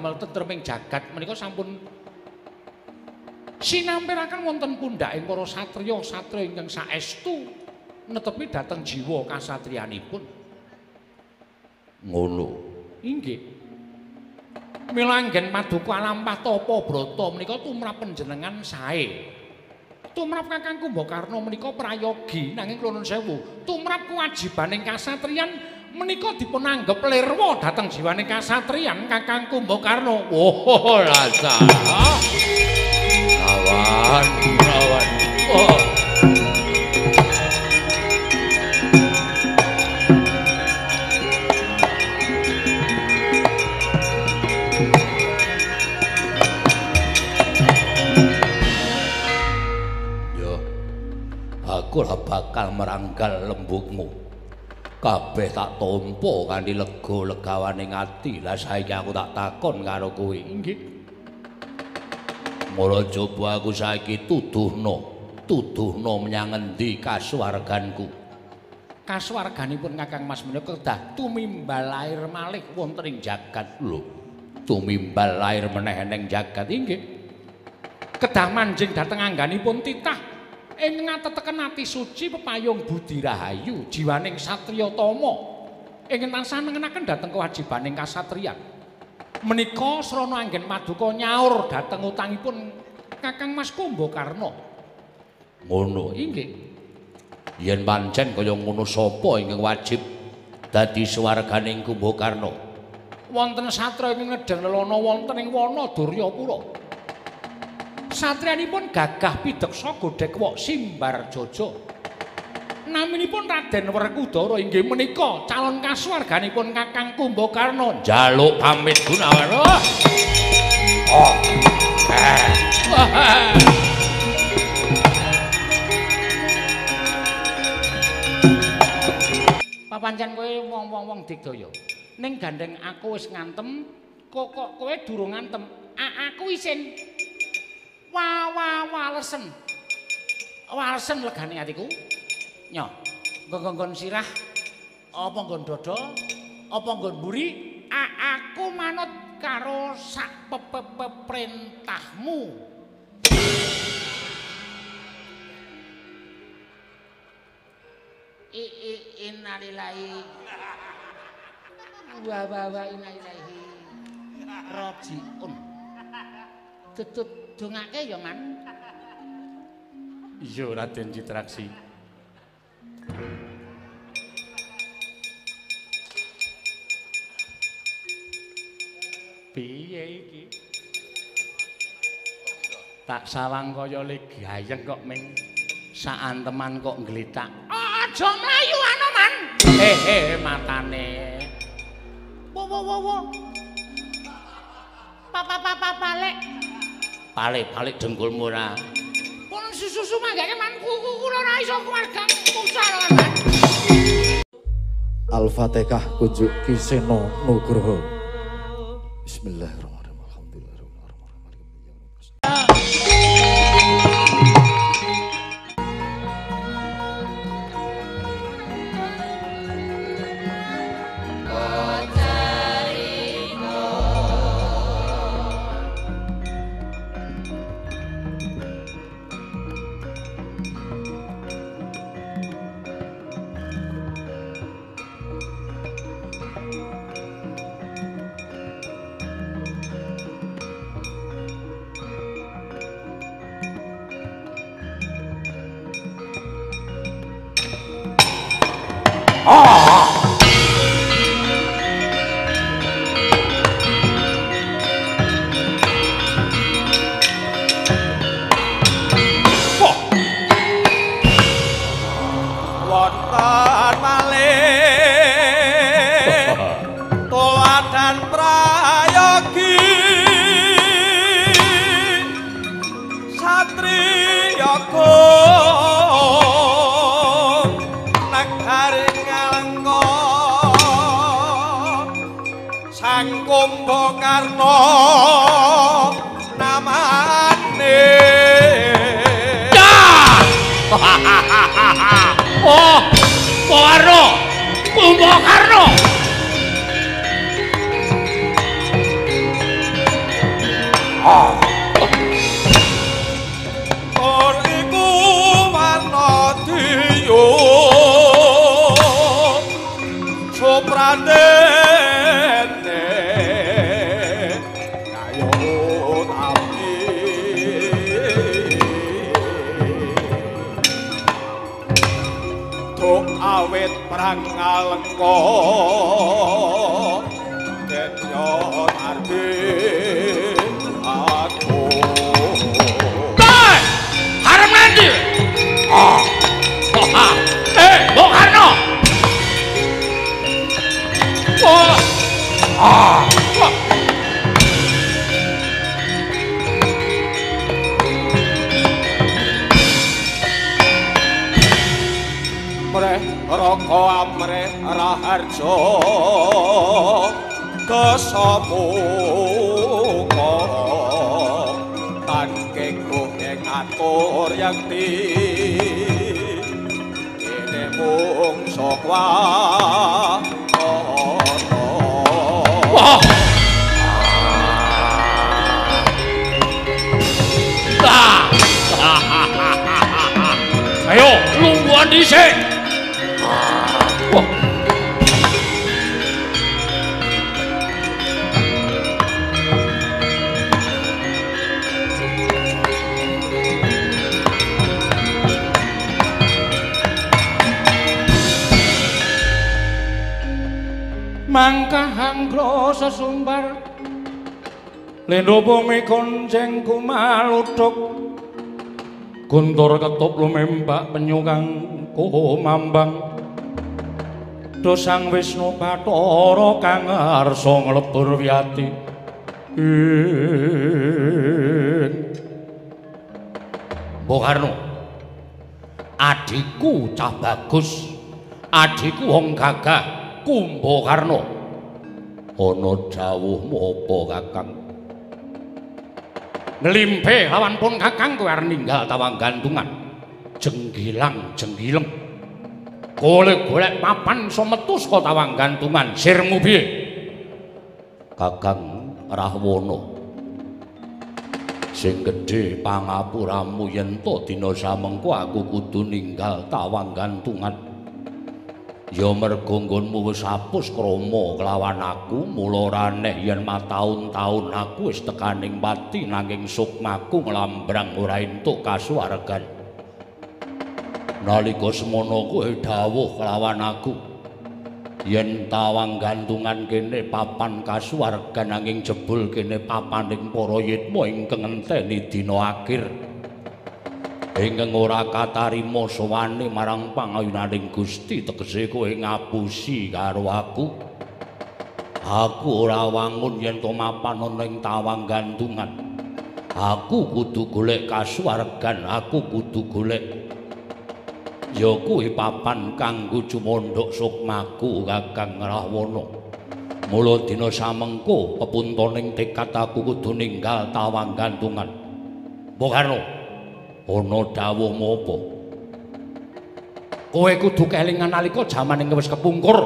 damel tentreming jagat menika sampun sinampiraken wonten pundhaking para satriya satriya ingkang saestu netepi dhateng jiwa kasatriyanipun. Ngono. Inggih. Mila anggen paduka lampah tapa brata menika tumrap panjenengan sae. Tumrap Kakang Kumbakarna menika prayogi nanging kula sewu, tumrap kewajibaning kasatriyan menika dipun anggep lirwa dhateng jiwaning kasatriyan Kakang Kumbakarna. Oh, rasa. Awan, awan. Oh. Yo. Aku bakal meranggal lembutmu. Kabeh tak tampa kanthi lega legawaning ati. Lah saiki aku tak takon karo kowe. Inggih. Mula coba aku saiki tuduhno, tuduhno menyang endi kasuwarganku. Kasuwarganipun Kakang Mas menika kedah tumimbal lair malih wonten ing jagat Lho, tumimbal lair meneh ning jagat inggih. Kedah manjing dhateng angganipun titah ing ngateteken ati suci pepayung budi rahayu jiwaning satriya tama ingkang tansah nengenaken dhateng kewajibaning kasatriyan. Menika srana anggen paduka nyaur dhateng utangipun Kakang Mas Kumbakarna. Ngono. Inggih. Yen pancen kaya ngono sapa ingkang wajib dadi suwarganing Kumbakarna? Wonten satra ing ngedeng lelana wonten ing wana Duryapura. Satriyanipun gagah pideksa godhek wok simbar jojo. Naminipun Raden Werkudara inggih menika calon kasuwarganipun Kakang Kumbakarna. Jaluk pamit Gunawan. Oh. oh. Papancen kowe wong-wong digdaya. Ning gandeng aku wis ngantem, kok kowe durung ngantem. A aku isin wa wa walesen. Walesen legane atiku. Nyo, nggon sirah apa nggon dada apa nggon mburi A aku manut karo sak perintahmu. I i innalillahi wa wa wa inna ilaihi rajiun. Tutut dongake ya, Man. Iya, Raden Citraksi. Piye iki? Tak sawang kaya le gayeng kok ming saanteman kok nggletak. Aja mlayu ana, Man. Eh, eh, matane. Wo wo wo wo. Papa papa palek. Balik-balik dengkulmu ora. Pun susu manggake man kuku kula ora iso keluarga musal man. Al-Fatihah kunjuk Kiseno Nugroho. Bismillahirrahmanirrahim. Wonten penyukang kumambang dosang wisnu batara kang arsa nglebur wiyati Karno. Adikku cah bagus. Adikku wong gagah Kumba Karno. Ana dawuhmu apa, Kakang? Ngelimpe lawan pun Kakang arep ninggal tawang gantungan. Jenggilang jenggileng. Golek-golek papan iso metu saka tawang gantungan. Sirmu piye? Kakang Rahwana. sing gedhe pangapuramu yen to dina samengko aku kudu ninggal tawang gantungan ya mergo nggonmu wis hapus krama kelawan aku mula raneh yen mataun-taun aku wis tekaning pati nanging sukmaku nglambrang ora entuk kasuwargan nalika semono kowe dawuh kelawan aku yen tawang gantungan kene papan kasuwargan nanging jebul kene papaning para yitma ingkang ngenteni dina akhir. Ingkang ora katarima sowane marang pangayunaning Gusti tegese kowe ngapusi karo aku. Aku ora wangun yen to mapan ana ing tawang gantungan. Aku kudu golek kasuwargan aku kudu golek ya kuwi papan kanggo cumondhok sukmaku Kakang Rahwana. Mula dina samengko pepuntoning tekad aku kudu ninggal tawang gantungan. Mbok Karno, ana dawuhmu apa? Kowe kudu kelingan nalika jaman ing wis kepungkur.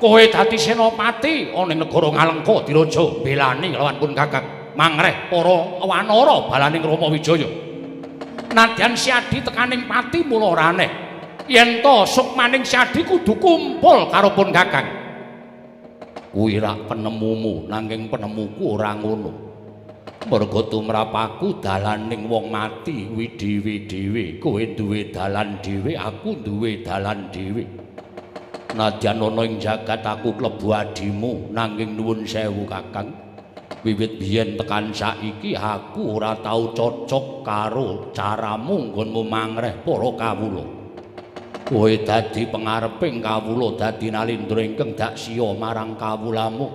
Kowe dadi senopati ana negara Ngalengka diraja belani lawan pun Kakang mangreh para wanara balaning Rama Wijaya. Nadyan siadi tekaning pati mula ora aneh. Yen to sukmaning siadi kudu kumpul karo pun kakang kuwi rak penemumu nanging penemuku ora ngono. Merga tumrapaku dalaning wong mati kuwi dhewe-dhewe kowe duwe dalan dhewe aku duwe dalan dhewe. Nadyan ana ing jagat aku klebu adimu nanging nuwun sewu kakang wiwit biyen tekan saiki aku ora tau cocok karo caramu nggonmu mangreh para kawula. Kowe dadi pangareping kawula dadi nalindra ingkang dak siya marang kawulamu.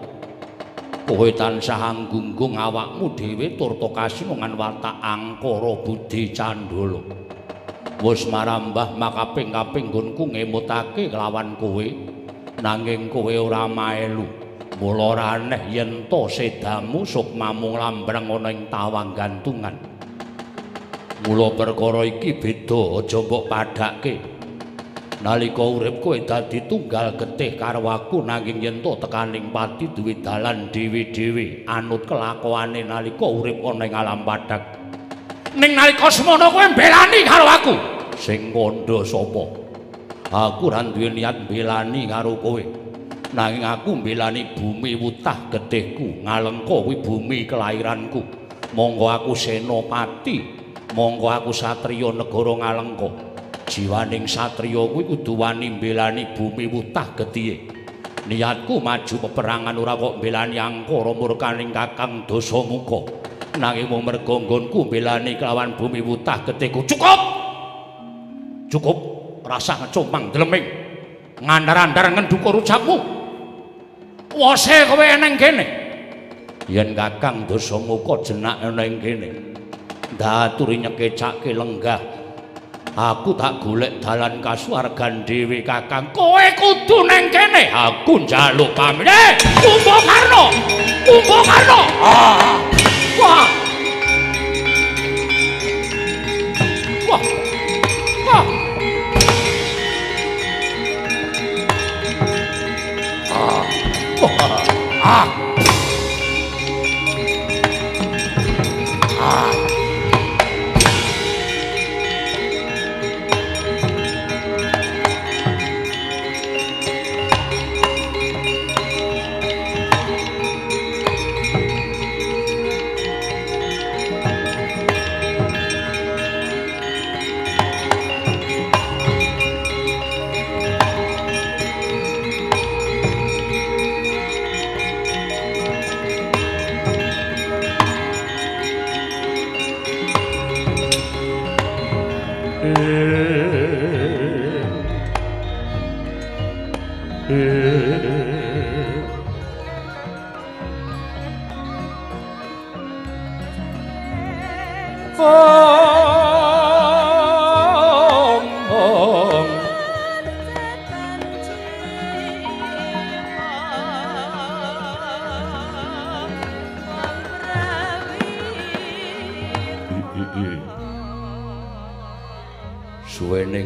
Kowe tansah anggunggung awakmu dhewe turta kasinungan watak angkara budi candala. Wis marambah makaping-kaping nggonku ngemutake kelawan kowe nanging kowe ora maelu. Mula ora aneh yen to sedamu sukmamu lambrang ana ing tawang gantungan. Mula perkara iki beda aja mbok padhake. nalika urip kowe dadi tunggal getih karo aku nanging yen to tekaning pati duwe dalan dhewe-dhewe anut kelakuane nalika urip ana ing alam padhak ning nalika semono kowe mbelani karo aku sing kandha sapa aku ora duwe niat mbelani karo kowe nanging aku mbelani bumi wutah getihku ngalengka kuwi bumi kelahiranku monggo aku senopati monggo aku satriya negara ngalengka. Jiwaning satriya kuwi kudu wani mbelani bumi wutah getihe. Niatku maju peperangan ora kok mbelani angkara murkaning kakang dasamuka nanging mung mergo nggonku mbelani kelawan bumi wutah getihku. Cukup! Cukup! Rasa ngecomang dleming ngandar-andar ngendukur ucapmu wose kowe eneng kene. Yen kakang dasamuka jenak eneng kene. Ndaturi nyekecake lenggah. Aku tak golek dalan kasuwargan dhewe kakang. Kowe kudu neng kene. Aku njaluk pamit. Eh kumbakarna kumbakarna ah wah wah suwene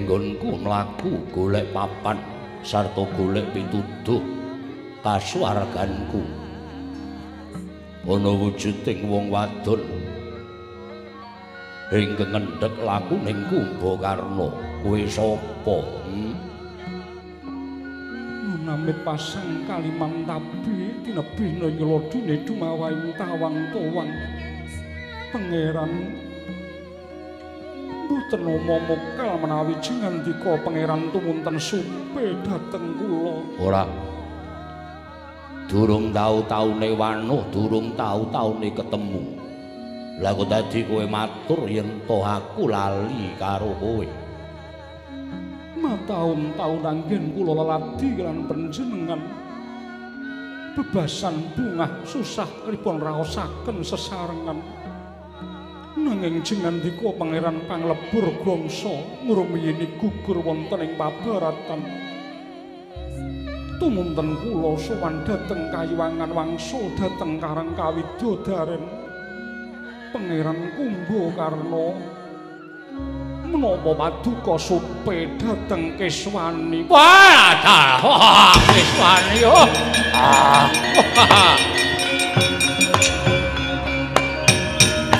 nggonku mlaku golek papan sarta golek pituduh kasuwarganku. Ana wujuding wong wadon ing ngendhek laku ning kumbakarna kowe sapa? Hmm? namit pasang kaliman tabi tinebihna nyelodune dumawaing tawang towang pangeran mboten nama mokal menawi jingandika pangeran tumunten supe dhateng kula. Ora. Durung tau-taune wanuh durung tau-taune ketemu lah kok dadi kowe matur yen to aku lali karo kowe? Mataun-taun anggen kula leladi lan panjenengan. Bebasan bungah susah pripun raosaken sesarengan. Nanging jingandika pangeran panglebur gongso ngrumiyini gugur wonten ing pabaratan. Tumunten kula sowan dhateng kayiwangan wangsa dhateng karang kawidodaren pangeran kumbakarna menapa paduka supe dhateng keswani? Wah dah keswani oh ah.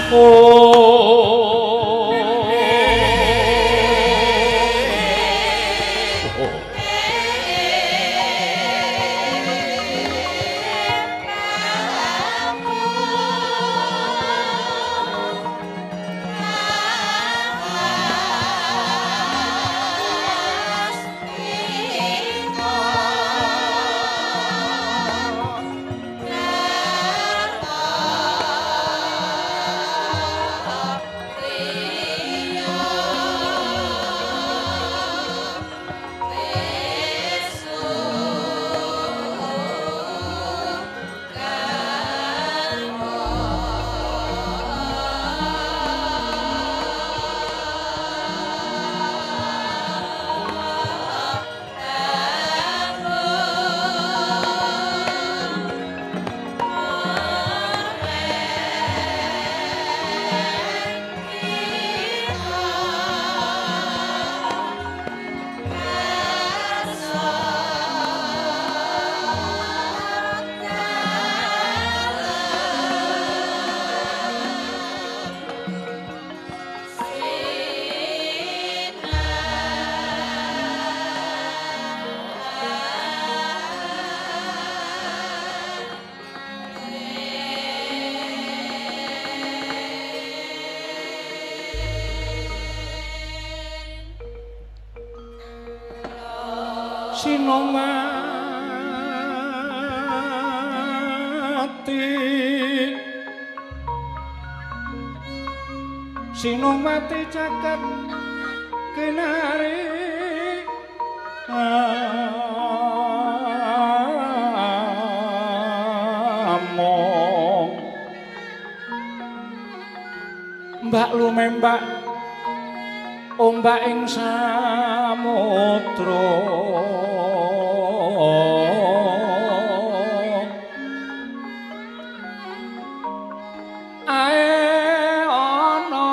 Oh ae ana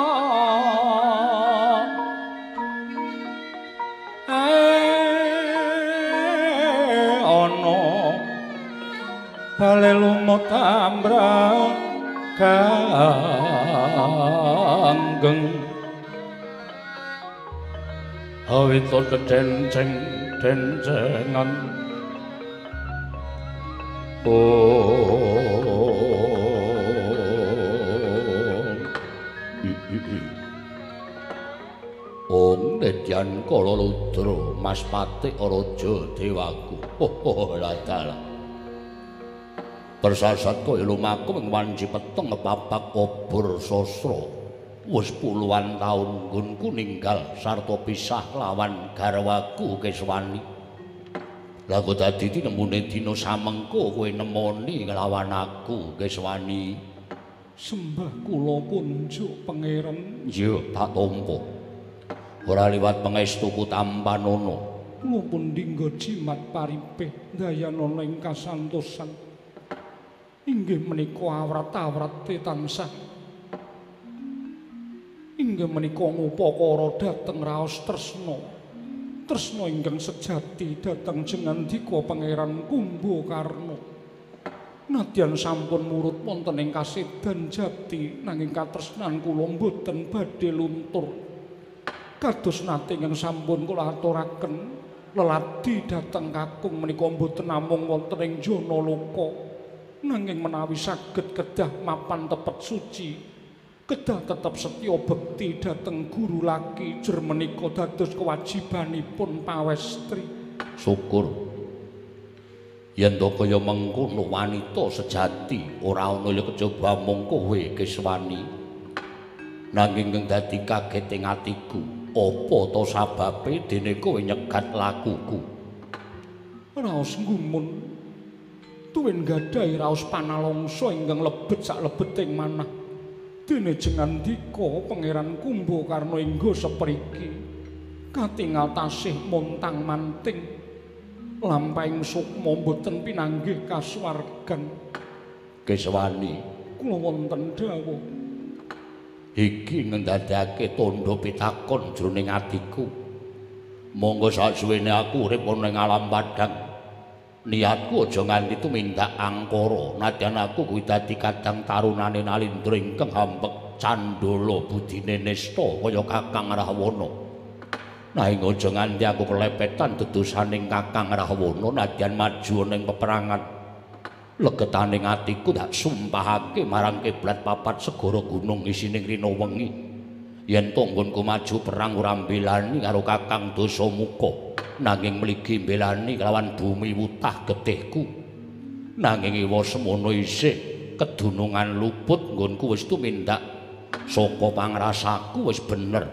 ae ana bale lumut ambrang kanggeng awito denceng dencengan. Oh Kala Rudra Mas Patik Raja Dewaku. Oh, oh, ladal. Persasat kaya lumaku ing wanci peteng ngepapak obor sastra. Wis puluhan taun nggonku ninggal sarta pisah lawan garwaku Keswani. Lah kok dadi tinemune dina samengko kowe nemoni nglawan aku Keswani. sembah kula kunjuk pangeran Iya, tak tampa. Ora liwat pangestuku tampanono. kula pun dinggo jimat paripeh dayanana ing kasantosan. Inggih menika awrat-awrate tansah inggih menika ngupakara dhateng raos tresna. Tresna ingkang sejati dhateng jengandika pangeran Kumbakarna Nadyan sampun murut wonten ing kasedan jati nanging katresnan kula mboten badhe luntur kados nate ingkang sampun kula aturaken leladi dhateng kakung menika mboten namung wonten ing jana loka nanging menawi saged kedah mapan tepet suci kedah tetep setya bekti dhateng guru laki jer menika dados kewajibanipun pawestri. Syukur. Yen to kaya mengkono wanita sejati ora ana ya kejaba mung kowe Keswani. Nanging kang dadi kaget ing atiku apa to sababe dene kowe nyegat lakuku? Raos gumun tuwin gadhahi raos panalongsa ingkang lebet sak lebeting manah. Dene jengandika pangeran Kumbakarna ingga sepriki katingal tasih montang manting. Lampahing sukma boten pinanggih kasuwargan. Keswani kula wonten dawuh iki ngendadake tandha pitakon jroning atiku monggo sasuwene aku urip ana ing alam padhang niatku aja nganti tumindak angkara. Nadyan aku kuwi dadi kadang tarunane nalindra ingkang hampek candala budine nista kaya Kakang Rahwana. Nanging aja nganti aku kelepetan dedosaning Kakang Rahwana nadyan maju ning peperangan legetaning atiku tak sumpahake marang kiblat papat segara gunung isining rina wengi. Yen tonggonku maju perang ora mbelani karo Kakang Dasamuka nanging mligi mbelani kelawan bumi wutah getihku. Nanging iwa semono isih kedunungan luput nggonku wis tumindak. Saka pangrasaku wis bener.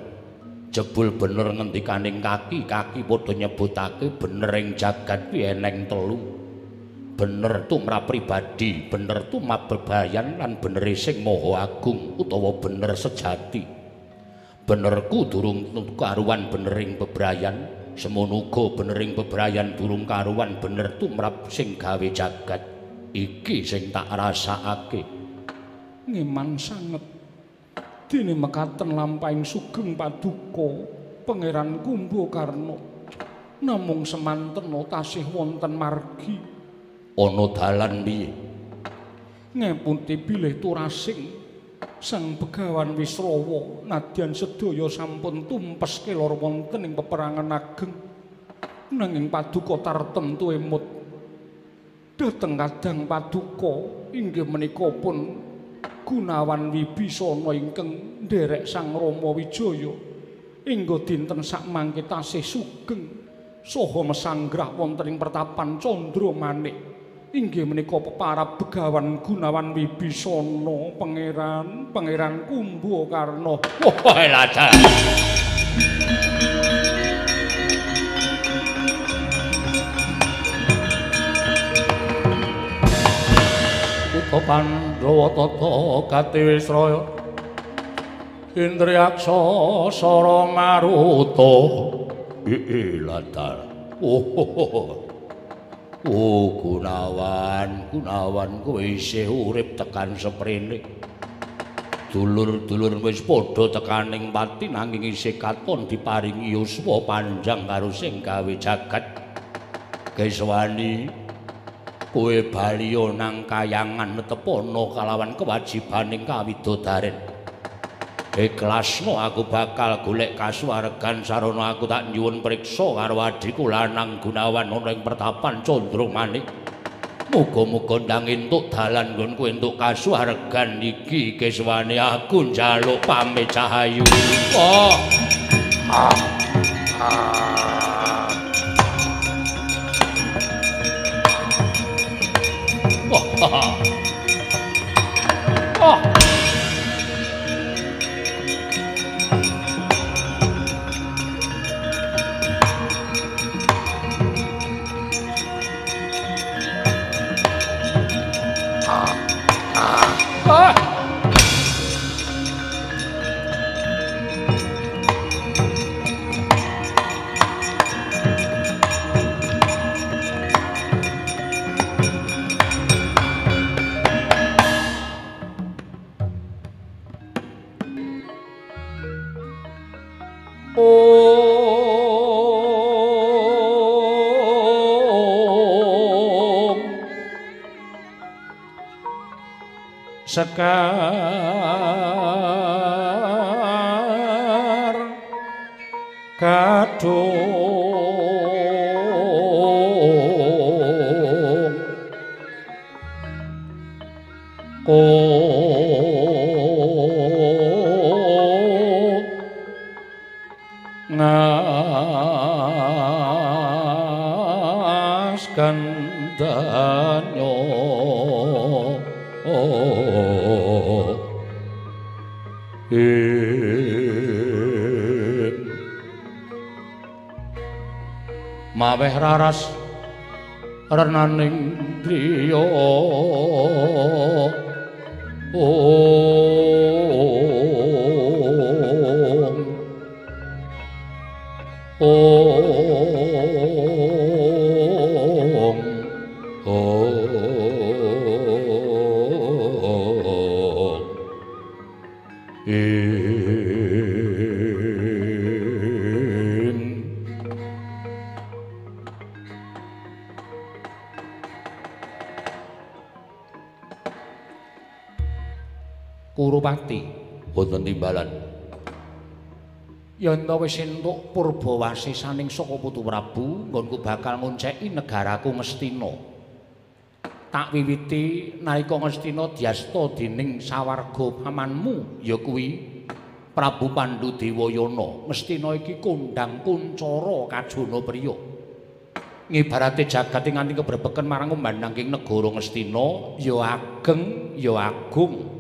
Jebul bener ngendikaning kaki kaki padha nyebutake bener ing jagat kuwi eneng telu bener tumrap pribadi, bener tumrap bebayan lan bener sing maha agung utawa bener sejati. Benerku durung karuan benering bebrayan, semono uga benering bebrayan durung karuan bener tumrap sing gawe jagat. Iki sing tak rasakake. ngeman sanget dene mekaten lampahing sugeng paduka pangeran Kumbakarna namung semantena tasih wonten margi Ana dalan piye? ngepunti bilih turasing sang begawan Wisrawa nadyan sedaya sampun tumpes kelor wonten ing peperangan ageng. Nanging paduka tartemtu emut dhateng kadang paduka inggih menika pun Gunawan Wibisana ingkang nderek Sang Rama Wijaya. Ingga dinten sak mangke tasih sugeng. Saha mesanggrah wonten ing pertapan Candramanik inggih menika para begawan Gunawan Wibisana pangeran pangeran Kumbakarna Wah, lada. Kutha Pandhawa tata Katiwisraya Indriyaksa Sara Maruta Ih, lada. Oh, oh, Gunawan, Gunawan kowe isih urip tekan seprene. dulur-dulur wis padha tekaning pati nanging isih katon diparingi yuswa panjang karo sing gawe jagat. Geswani kowe baliya nang kayangan netepana kalawan kewajibaning kawidodaren Ikhlasno aku bakal golek kasuwargan sarana aku tak nyuwun priksa karo adhiku lanang Gunawan ana ing pertapan Candramanik Muga-muga ndang entuk dalan nggonku entuk kasuwargan iki keswane aku njaluk pamit cahayu. Oh. Ah. Ah. Sekar raras renaning to wis entuk purbawasisaning saka Putu Prabu nggonku bakal ngonceki negaraku Ngastina tak wiwiti nalika Ngastina diasta dening sawarga pamanmu ya kuwi Prabu Pandhu Dewayana Ngastina iki kondang kuncara kajana priya ngibarate jagat ing nganti kebrebeken marang kumbandangking negara Ngastina ya ageng ya agung.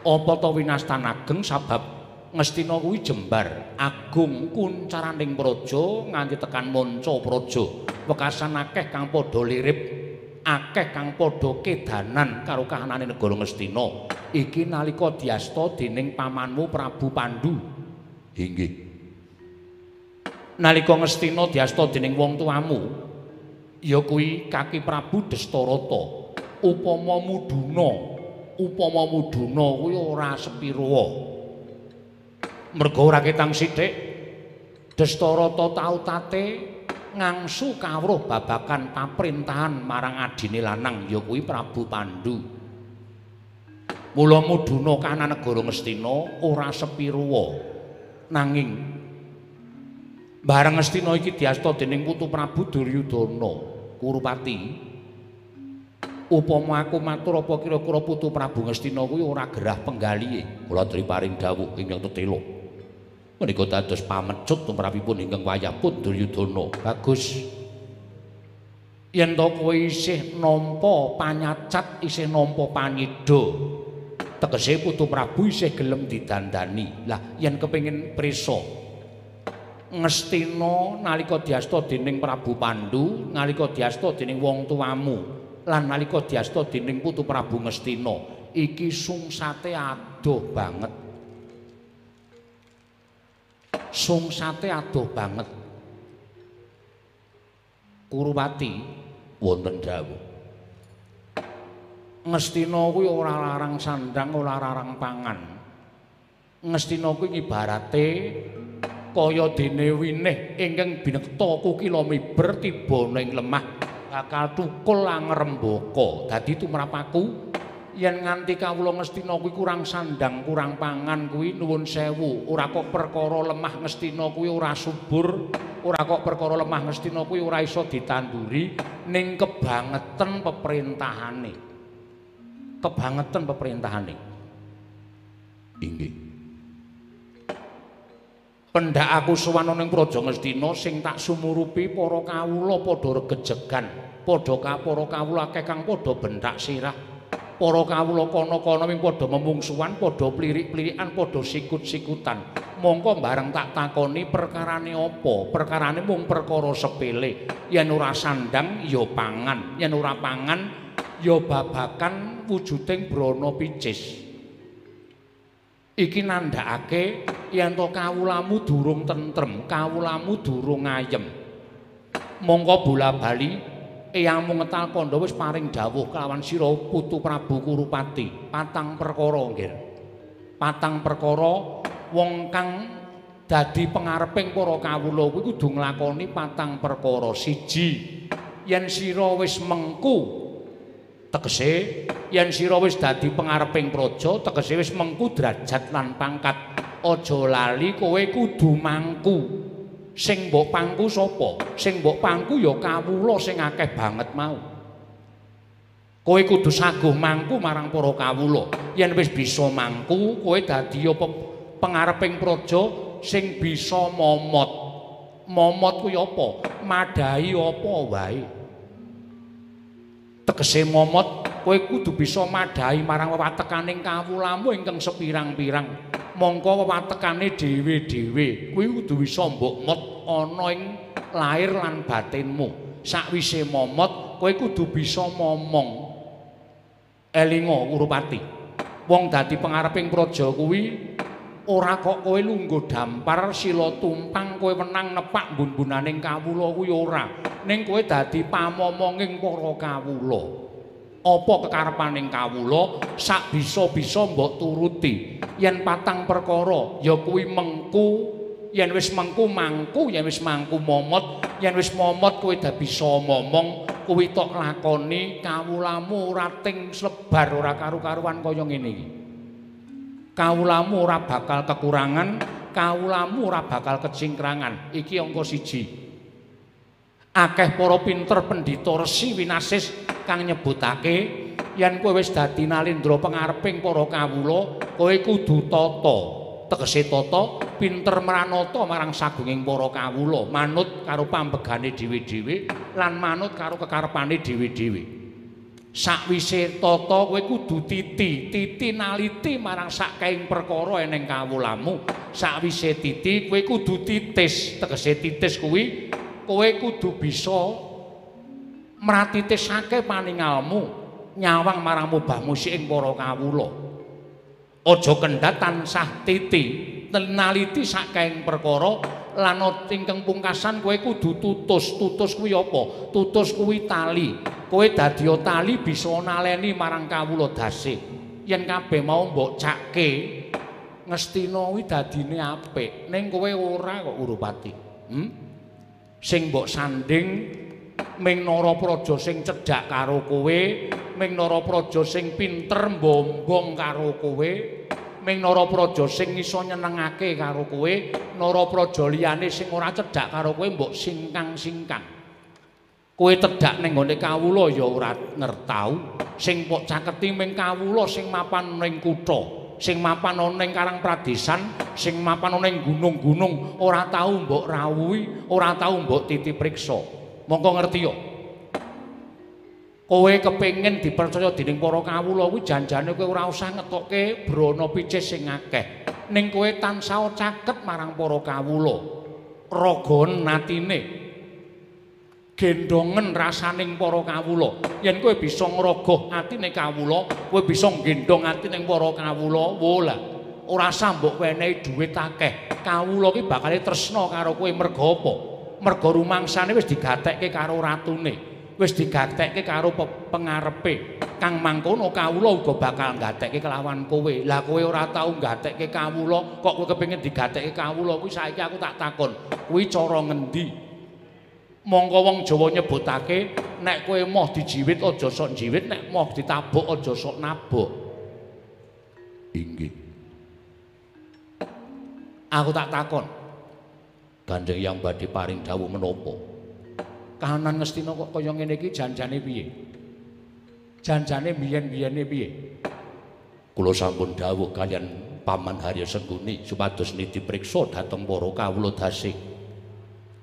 Apa to winastan ageng sabab Ngastina kuwi jembar. Agung kuncaraning praja nganti tekan manca praja. Wekasan akeh kang padha lirip akeh kang padha kedanan karo kahanane negara Ngastina iki nalika diasta dening pamanmu Prabu Pandhu inggih. Nalika Ngastina diasta dening wong tuamu ya kuwi Kaki Prabu Destarata. Upama muduna upama muduna kuwi ora sepira merga ora ketang sithik Destarata tau tate ngangsu kawruh babakan paprintahan marang adine lanang ya kuwi Prabu Pandhu Mula muduna kana negara Ngastina ora sepira nanging bareng Ngastina iki diasta dening putu Prabu Duryudana Kurupati. Upama aku matur apa kira-kira putu Prabu Ngastina kuwi ora gerah penggalihe kula triparing dawuh ingkang tetela Menika dados pamecut tumrapipun ingkang wayah pun Duryudana. Bagus. Yen to kowe isih nampa panyacat, isih nampa panyida, tegese Putu Prabu isih gelem didandani. Lah yen kepengin prisa Ngestina nalika diasta dening Prabu Pandu, nalika diasta dening wong tuamu, lan nalika diasta dening Putu Prabu Ngestina, iki sungsate adoh banget. Sungsate adoh banget. Kurupati wonten dawuh. Ngestina kuwi ora larang sandang, ora larang pangan. Ngestina kuwi ibarate kaya dene winih ingkang binekta kukila miber tiba ning lemah bakal tukul angrembaka dadi tumrapaku yen nganti kawula Ngastina kuwi kurang sandang kurang pangan kuwi nuwun sewu. Ora kok perkara lemah Ngastina kuwi ora subur ora kok perkara lemah Ngastina kuwi ora iso ditanduri ning kebangetan peperintahane. Kebangetan peperintahane. Inggih. Pendak aku suwana ning Praja Ngastina sing tak sumurupi para kawula padha regejegan, padha ka para kawula akeh kang padha bentak sirah. Para kawula kana-kana ming padha memungsuhan, padha plirik-plirikan, padha sikut-sikutan. Mongko bareng tak takoni perkarane apa? Perkarane mung perkara sepele. Yen ora sandang ya pangan, yen ora pangan ya babakan wujuding brana picis. iki nandhakake yen to kawulamu durung tentrem, kawulamu durung ayem. Mongko bola bali eyangmu ngetal kandha wis paring dawuh kelawan sira putu Prabu Kurupati, patang perkara nggih. Patang perkara wong kang dadi pangareping para kawula kuwi kudu nglakoni patang perkara. Siji, yen sira wis mengku tegese yen sira wis dadi pangareping praja tegese wis mengku derajat lan pangkat aja lali kowe kudu mangku sing mbok pangku sapa? Sing mbok pangku ya kawula sing akeh banget mau. Kowe kudu saguh mangku marang para kawula. Yen wis bisa mangku kowe dadi ya pangareping praja sing bisa momot. Momot kuwi apa? Madhahi apa wae? Tegese momot kowe kudu bisa madhahi marang wewatekaning kawulamu ingkang sepirang-pirang mongko wewatekane dhewe-dhewe kuwi kudu bisa mbok mot ana ing lahir lan batinmu. Sakwise momot kowe kudu bisa momong. Elinga urupati wong dadi pangareping praja kuwi ora kok kowe lungguh dampar sila tumpang kowe menang nepak bun-bunaning kawula kuwi ora. Ning kowe dadi pamomonging para kawula apa kekarepaning kawula sak bisa-bisa mbok turuti yen patang perkara ya kuwi mengku yen wis mengku mangku yen wis mangku momot yen wis momot kowe dah bisa momong kuwi tok lakoni kawulamu ora ting slebar ora karu-karuan kaya ngene iki kawulamu ora bakal kekurangan, kawulamu ora bakal kecingkrangan. Iki angka siji. Akeh para pinter pendhita resi winasis kang nyebutake yen kowe wis dadi nalindra pangareping para kawula, kowe kudu tata. Tegese tata, pinter mranata marang sagunging para kawula, manut karo pambegane dhewe-dhewe lan manut karo kekarepane dhewe-dhewe. sakwise tata kowe kudu titi titi naliti marang sakkaing perkara eneng kawulamu sakwise titi kowe kudu titis tegese titis kuwi kowe kudu bisa mratitisake paningalmu nyawang marang mubah musik para kawula. Aja kendhat tansah titi naliti sakkaing perkara lan ingkang pungkasan kowe kudu tutus. Tutus kuwi apa? Tutus kuwi tali. Kowe dadi tali bisa naleni marang kawula dasih yen kabeh mau mbok cakke ngestina kuwi dadine apik. Ning kowe ora kok urupati hm sing mbok sanding ming narapraja sing cedhak karo kowe ming narapraja sing pinter mbombong karo kowe ming narapraja sing iso nyenengake karo kowe narapraja liyane sing ora cedhak karo kowe mbok singkang-singkang. Kowe tedhak ning gone kawula ya ora ngertau sing pok caketi ming kawula sing mapan ning kutha sing mapan ana ing Karang Pradesan, sing mapan ana ing gunung-gunung, ora tau mbok rawuhi, ora tau mbok titi priksa. Monggo ngerti yo. Kowe kepengin dipercaya dening para kawula kuwi janjane kowe ora usah ngetokke brana picis sing akeh. Ning kowe tansah caket marang para kawula. Ragan natine. Gendongen rasaning para kawula. Yen kowe bisa ngrogoh atine kawula, kowe bisa nggendong atine para kawula, wola. Ora usah mbok wenehi dhuwit akeh. Kawula ki bakal tresna karo kowe merga apa? Merga rumangsane wis digatekke karo ratune. wis digatekke karo pengarepe. Kang mangkono kawula uga bakal gatekke kelawan kowe. Lah kowe ora tau gatekke kawula, kok kowe kepengin digatekke kawula kuwi saiki aku tak takon. Kuwi cara ngendi? Monggo wong Jawa nyebutake nek kowe moh dijiwit aja sok jiwit, nek moh ditabuk aja sok nabuk. Inggih. Aku tak takon. Kanjeng yang badhe paring dawuh menapa? kahanan Ngastina kok kaya ngene iki janjane piye? Janjane biyen-biyene piye? Kula sampun dawuh kalian Paman Harya Sengkuni supados niti priksa dhateng para kawula dasih.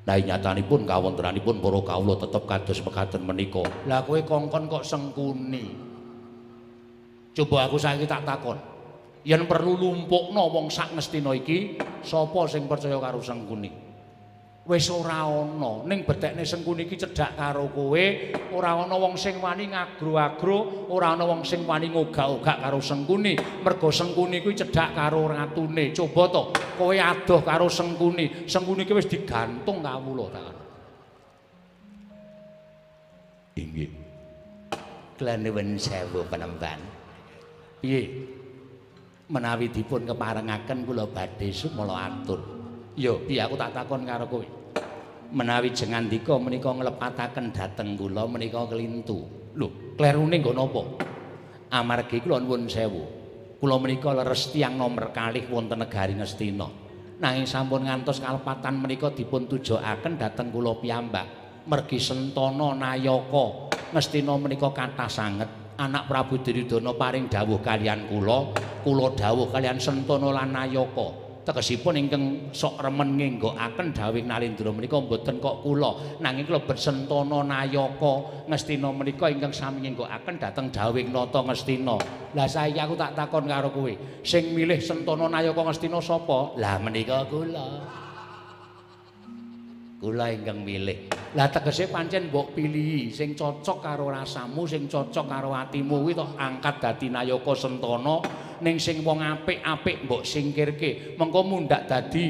Nah nyatanipun kawontenanipun para kawula tetep kados mekaten menika. Lah kowe kongkon kok Sengkuni? Coba aku saiki tak takon. Yen perlu lumpukno wong sak Ngastina iki, sapa sing percaya karo Sengkuni? Wis ora ana. Ning betekne sengkuni iki cedhak karo kowe ora ana wong sing wani ngagro-agro ora ana wong sing wani ngogak-ogak karo sengkuni. Mergo sengkuni kuwi cedhak karo ratune. Coba to kowe adoh karo sengkuni. Sengkuni iki wis digantung kawula ta inggih. Klenuwun sewu penemban. Piye? Menawi dipun keparengaken kula badhe sumala atur yo piye aku tak takon karo kowe menawi jengandika menika nglepataken dhateng kula menika kelintu. Lho, klerune nggo napa? Amargi kula nuwun sewu. Kula menika leres tiyang nomor kalih wonten negari Ngastina. Nanging sampun ngantos kalepatan menika dipun tujokaken dhateng kula piyambak. Mergi Sentana Nayaka Ngastina menika kathah sanget. Anak Prabu Duryudana paring dawuh kalian kula, kula dawuh kalian Sentana lan Nayaka. Tegesipun ingkang sok remen ngenggokaken dawing Nalindra menika mboten kok kula. Nanging kula bersentana nayaka Ngastina menika ingkang sami ngenggokaken dhateng dawing Nata Ngastina. Lah saiki aku tak takon karo kowe. Sing milih sentana nayaka Ngastina sapa? Lah menika kula kula ingkang milih. Lah tegese pancen mbok pilihi sing cocok karo rasamu, sing cocok karo atimu kuwi tok angkat dadi nayaka sentana ning sing wong apik-apik mbok singkirke. Mengko mundak dadi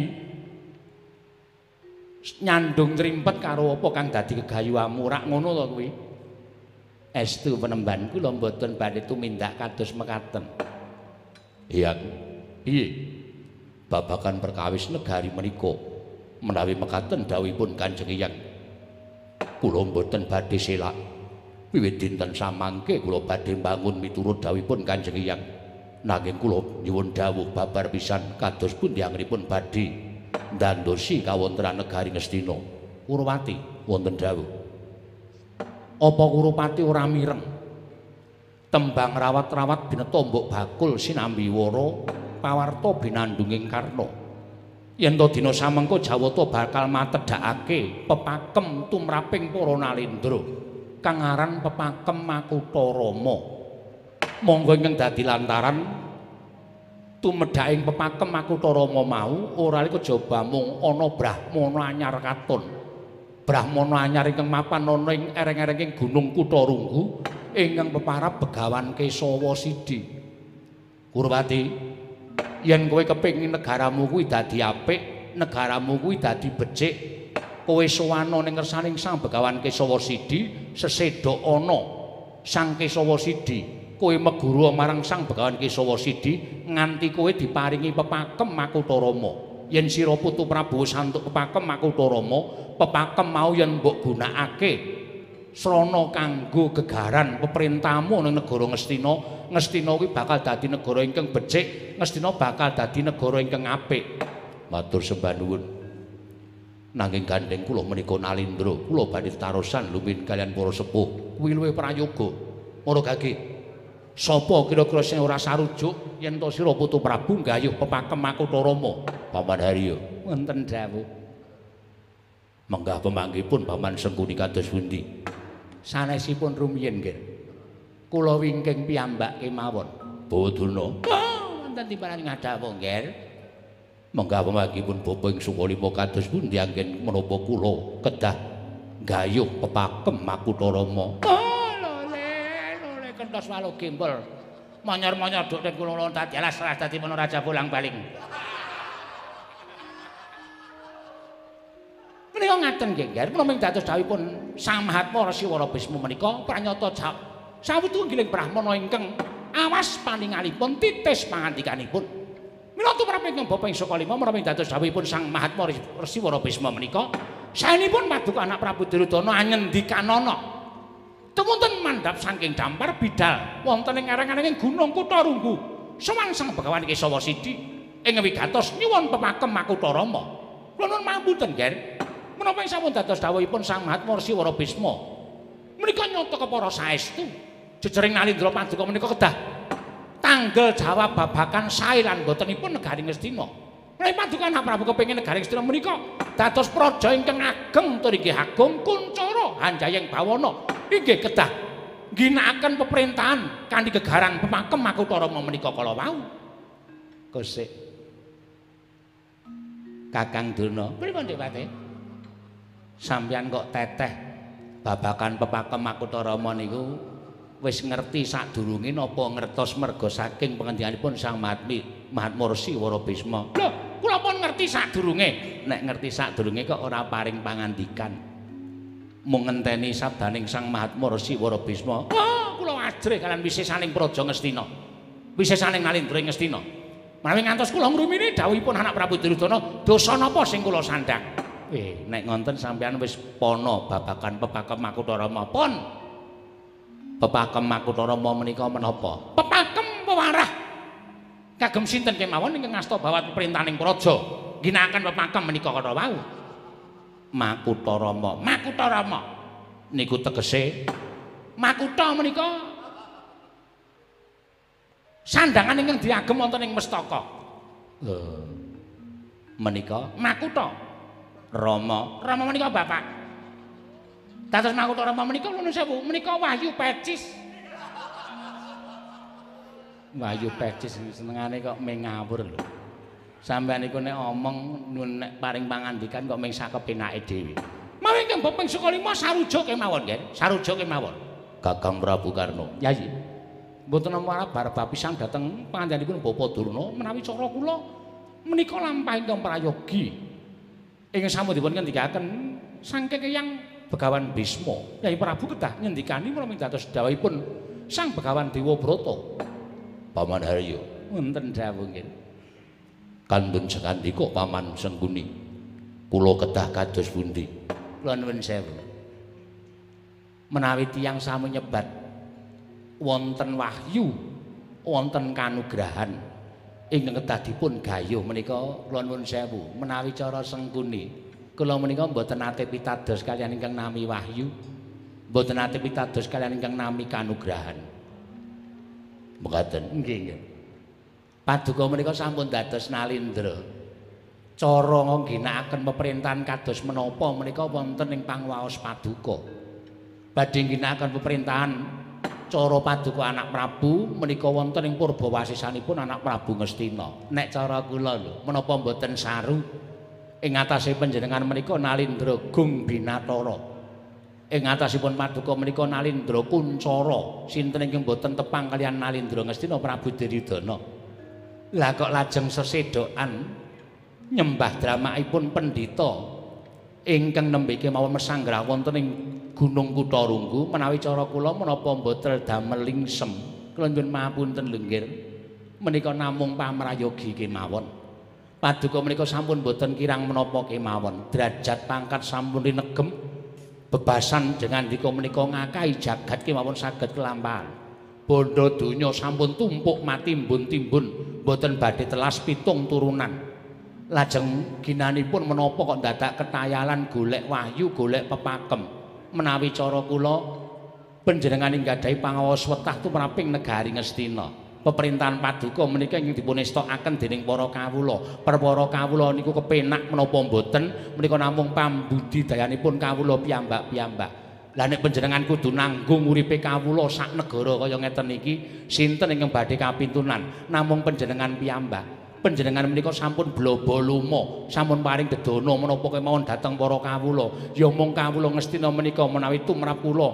nyandung trimpet karo apa kang dadi kegayuhamu rak ngono to kuwi. Estu penemban kula mboten badhe tumindak kados mekaten. Iya. Piye? Babakan perkawis negari menika menawi mekaten dawuhipun Kanjeng Hyang kula mboten badhe selak. Wiwit dinten samangke kula badhe bangun miturut dawuhipun Kanjeng Hyang nanging kula nyuwun dawuh babar pisan kados pun tiyangipun badhe ndandosi kawontenan negari Ngastina. Urwati wonten dawuh. Apa Urupati ora mireng? Tembang rawat-rawat bineta mbok bakul sinambi wara pawarta binandunging karna yen to dina samengko Jawata bakal matedhakake pepakem tumraping para nalindra kang aran pepakem Makutha. Monggo ingkang dadi lantaran tumedhaking pepakem Makutha mau ora kejaba mung ana Brahmana anyar katon. Brahmana anyar ingkang mapan ana ing ereng-erenging Gunung Kutarunggu ingkang peparap Begawan Kesawa Sidi. Kurwati yen kowe kepengin negaramu kuwi dadi apik, negaramu kuwi dadi becik, kowe sowana ning ngersaning Sang Begawan Kesawa Sidi, sesedok ana Sang Kesawa Sidi, kowe meguru marang Sang Begawan Kesawa Sidi nganti kowe diparingi pepakem Makutarama. Yen sira putu Prabu santuk pepakem Makutarama, pepakem mau yen mbok gunakake srana kanggo gegaran peperintahmu ning negara Ngastina, Ngastina kuwi bakal dadi negara ingkang becik, Ngastina bakal dadi negara ingkang apik. Matur sembah nuwun. Nanging gandeng kula menika Nalindra, kula badhe tarosan lumin kalian para sepuh. Kuwi luwih prayoga. Mara gage. Sapa kira-kira sing ora sarujuk yen to sira putu Prabu gayuh pepakem Makutha Rama? Paman Haryo. Wonten dawuh. Menggah pemanggipun Paman Sengkuni kados pundi? Sanesipun rumiyin nggih. Kula wingking piyambak kemawon. Boduna. Oh, wonten timbalan ngadhawuh nggih. Menggah pemanggipun Bapa ing Sukalima kados pundi anggen menapa kula kedah gayuh pepakem Makutha Rama? Lole, lole kentos walu gimbal. Monyor-monyor duk ning kula lontat jelas salah dadi men raja bolang-baling. Menika ngaten nggih, Nger. Menawi dados dawuhipun Sang Mahatma Resiwara Bisma menika pranyata sawetunggiling brahmana ingkang awas paningalipun titis pangandikanipun. Mila ingkang Bapa ing Sukalima menawi dados dawuhipun Sang Mahatma Resiwara Bisma menika saenipun paduka anak Prabu Duryudana anyendikanana Tumunten mandhap saking dampar bidal wonten ing areng-arenging Gunung Kutarunggu. Sowan Sang Begawan Kesawa Sidi ing wigatos nyuwun pepakem Makutha Rama. Kula nuwun mampunten, Ger. Menapa sampun dados dawuhipun Sang Mahatma Siwara Bisma. Menika nyata kepara saestu. Jejering Nalindra Paduka menika kedah tanggel jawab babakan sae lan botenipun negaring Ngastina. Menawi Paduka Anak Prabu negaring Ngastina menika dados praja ingkang ageng tur inggih agung Kuncoro Hanjayeng Bawana inggih kedah ginakaken pemerintahan kanthi gegaran pemakem Makutha Rama menika kala wau. Kosik. Kakang Duna, pripun Dik Pate? Sampeyan kok teteh babakan pepakem Rama niku wis ngerti sadurunge napa ngertos merga saking pengendikanipun Sang Mahatmi Mahatma Resi Wara Bisma. Lho, kula pun ngerti sadurunge. Nek ngerti sadurunge kok ora paring pangandikan. Mung ngenteni sabdaning Sang Mahatma Resi Wara Bisma. Oh, kula ajrih kalian wisesaning Praja Ngastina. Wisesaning Nalindra Ngastina. Menawi ngantos kula ngrumini dawuhipun anak Prabu Duryudana, dosa napa sing kula sandhang? Eh, nek ngonten sampeyan wis pono babakan pepakem Makutha Rama pun. Pepakem Makutha Rama menika menapa? Pepakem pewarah. Kagem sinten kemawon ingkang ngasta bawat perintahaning praja. Ginakaken pepakem menika kala wau. Makutha Rama. Makutha Rama niku tegese Makutha menika sandangan ingkang diagem wonten ing mestaka. Lho. Menika Makutha Rama. Rama menika bapak. Dados Makutha Rama menika nuwun sewu, menika Wahyu Pecis. Wahyu Pecis senengane kok ming ngawur lho. Sampeyan iku nek omong nuwun nek paring pangandikan kok ming sakepenake dhewe. Mawi ingkang Bapak Sukalima sarujuk kemawon nggih, sarujuk kemawon. Kakang Prabu Karno. Ya iya. Mboten namung bar pisan dhateng pangandikanipun Bapak Durna menawi cara kula menika lampah ingkang prayogi. Ingkang sampun dipun ngendikaken saking Eyang Begawan Bisma. Yai Prabu kedah nyendikani menawi dados dawuhipun Sang Begawan Dewa Brata. Paman Haryo. Wonten dawuh nggih. Kandun sekandika Paman Sengkuni. Kula kedah kados pundi? Kula nuwun sewu. Menawi tiyang sami nyebat wonten wahyu, wonten kanugrahan ingkang kedah dipun gayuh menika kula nuwun sewu. Menawi cara sengkuni, kula menika mboten nate pitados kaliyan ingkang nami wahyu, mboten nate pitados kaliyan ingkang nami kanugrahan. Mekaten. Nggih, nggih. Paduka menika sampun dados nalindra. Cara ngginakaken pemerintahan kados menapa menika wonten ing pangwaos paduka. Badhe ngginakaken pemerintahan cara paduka anak Prabu menika wonten ing purba wasisanipun anak Prabu Ngastina. Nek cara kula lho, menapa mboten saru ing atase panjenengan menika nalindra gung binatara. Ing atasipun paduka menika nalindra kuncara. Sinten ingkang mboten tepang kalian nalindra Ngastina Prabu Duryudana. Lah kok lajeng sesedokan nyembah dramaipun pendhita ingkang nembe kemawon mesanggrah wonten ing Gunung Kutarunggu menawi cara kula menapa mboten damel lingsem kula nyuwun mapunten lenggir menika namung pamrayogi kemawon paduka menika sampun mboten kirang menapa kemawon. Derajat pangkat sampun rinegem bebasan dengan dika menika ngakahi jagat kemawon saged kelampahan. Bondo donya sampun tumpuk mati timbun-timbun mboten badhe telas pitung turunan. Lajeng ginanipun menapa kok dadak ketayalan golek wahyu golek pepakem. Menawi cara kula panjenengan ing gadahi pangawas wetah tumraping negari Ngastina. Pemerintahan Paduka menika ingkang dipun estokaken dening para kawula. Perwara kawula niku kepenak menapa mboten menika namung pambudidayanipun kawula piyambak-piyambak. Lah nek panjenengan kudu nanggung uripe kawula sak negara kaya ngeten iki, sinten ingkang badhe kapintunan namung panjenengan piyambak. Panjenengan menika sampun blobo lumo, sampun paring dedono menapa kemawon dhateng para kawula. Ya mung kawula ngestina menika menawi tumrap kula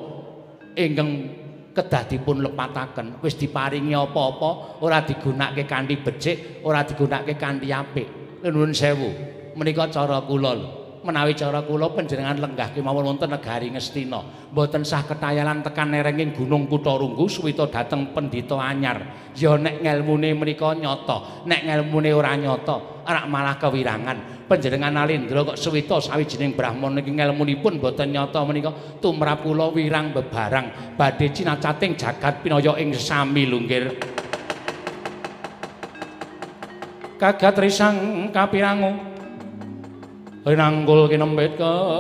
ingkang kedah dipun lepataken. Wis diparingi apa-apa ora digunakake kanthi becik ora digunakake kanthi apik. Nuwun sewu. Menika cara kula menawi cara kula panjenengan lenggah kemawon wonten negari Ngastina mboten sah ketayalan tekan nerenging Gunung Kutarunggu suwita dhateng pendhita anyar. Ya nek ngelmune menika nyata. Nek ngelmune ora nyata ora malah kewirangan panjenengan Alendra kok suwita sawijining brahmana iki ngelmunipun boten nyata menika tumrap kula wirang bebarang. Badhe cinacating jagat pinaya ing sami lunggir. Kagat risang kapirangu. Rinanggul kinembet kembet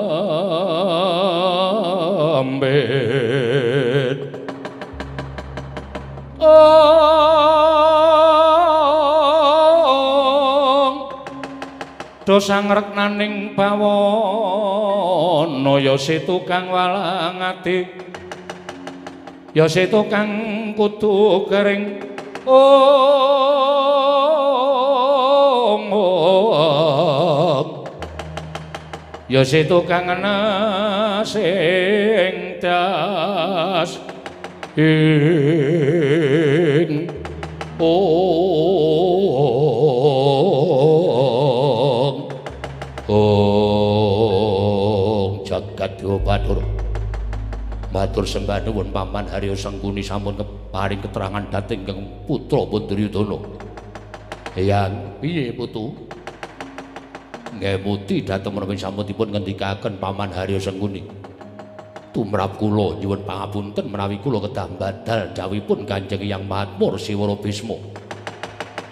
dosa ngreknaning bawana ya tukang walang ati. Ya tukang kudu kering. Ong ya tukang sing das ing ong ong jagat dewa batur. Matur sembah nuwun paman Haryo Sengkuni sampun keparing keterangan dhateng ingkang putra Duryudana Eyang piye putu? Ngemuti dhateng menawi sampun dipun ngendikaken paman Haryo Sengkuni tumrap kula nyuwun pangapunten menawi kula kedah badal dawuhipun Kanjeng Hyang Mahatmur Siwara Bisma.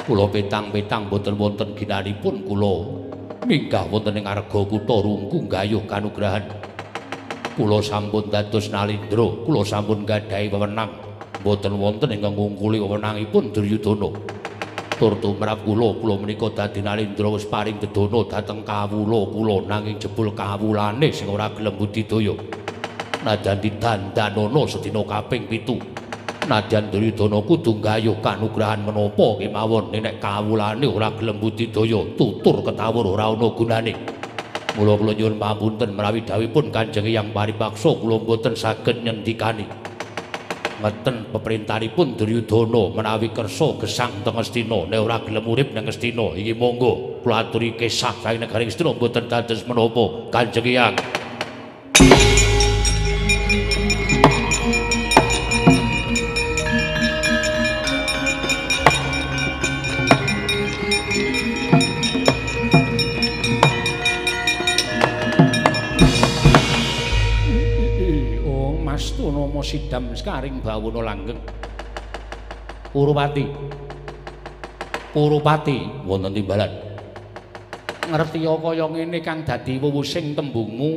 Kula petang-petang boten wonten ginanipun kula minggah wonten ing arga kutha Runggu gayuh kanugrahan. Kula sampun dados nalindra, kula sampun gadhahi wewenang boten wonten ingkang ngungkuli wewenangipun Duryudana. Tur tumrap kula kula menika dadi nalindra wis paring dedana dhateng kawula kula nanging jebul kawulane sing ora gelem budidaya. nadyan didandanono sedina kaping pitu nadyan Duryudana kudu gayuh kanugrahan menapa kemawon? Nek kawulane ora gelem budidaya tutur ketawur ora ana gunane. Mula kula nyuwun pamunten menawi dawuhipun Kanjeng Hyang Paripaksa kula boten saged nyendikani ngeten peperintahanipun Duryudana menawi kersa gesang teng Astina nek ora gelem urip nang Astina iki monggo kula aturi kisah saking negari Astina boten dados menapa. Kanjeng Hyang sidam sekaring bawana langgeng. Purupati. Purupati wonten timbalan. Ngerti kaya ngene kang dadi wuwusing tembungmu,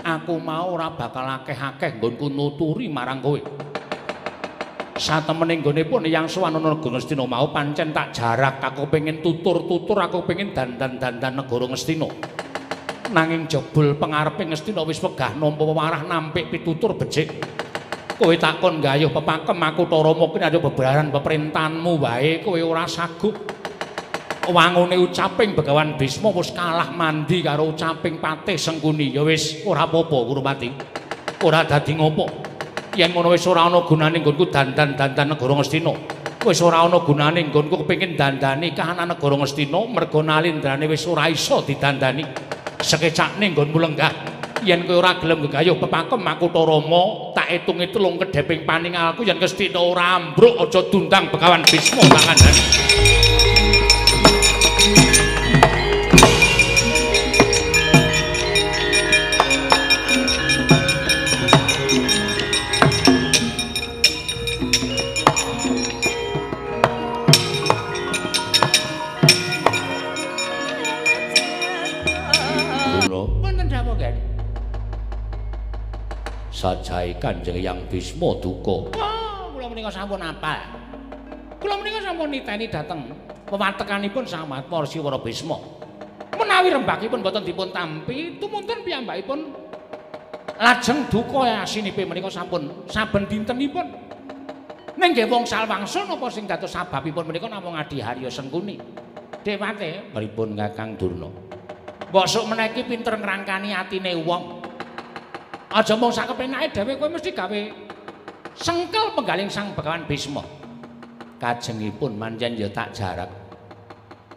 aku mau ora bakal akeh-akeh nggonku nuturi marang kowe. Satemene nggone pun yang sowan ana negara Ngastina mau pancen tak jarak aku pengen tutur-tutur aku pengen dandan-dandan negara Ngastina. Nanging jebul pengarepe Ngastina wis wegah nampa warah nampik pitutur becik. Kowe takon gayuh pepakem aku Tarama kuwi ada bebaran peperintahanmu wae kowe ora sagup. Wangune ucaping Begawan Bisma wis kalah mandi karo ucaping Patih Sengkuni. Ya wis ora apa-apa Kurupati. Ora dadi ngopo. Yen ngono wis ora ana gunane nggonku dandan-dandan negara Ngastina. Wis ora ana gunane nggonku kepengin dandani kahanan negara Ngastina merga nalindrane wis ora iso didandani. Sekecakne nggonmu lenggah. Yen kowe ora gelem gegayuh pepakem Makutha Rama, tak etungi telung kedheping paningalku yen Ngastina ora ambruk aja dundang Begawan Bisma pangandhane. Sajahe Kanjeng Yang Bisma duka. Oh, kula menika sampun apal. Kula menika sampun niteni dhateng wewatekanipun Sang Matmar Siwara Bisma. Menawi rembakipun boten dipun tampi, tumuntun piyambakipun lajeng duka asinipe menika sampun saben dintenipun. Ning nggih wong salwangsul napa sing dados sababipun menika namung Adi Haryo Sengkuni. Dewate Pripun Kakang Durna? Mbok sok meneki pinter ngrangkani atine wong. Aja mung sak kepenake dhewe kowe mesti gawe sengkel penggaling Sang Begawan Bisma. Kajengipun manjen ya tak jarak.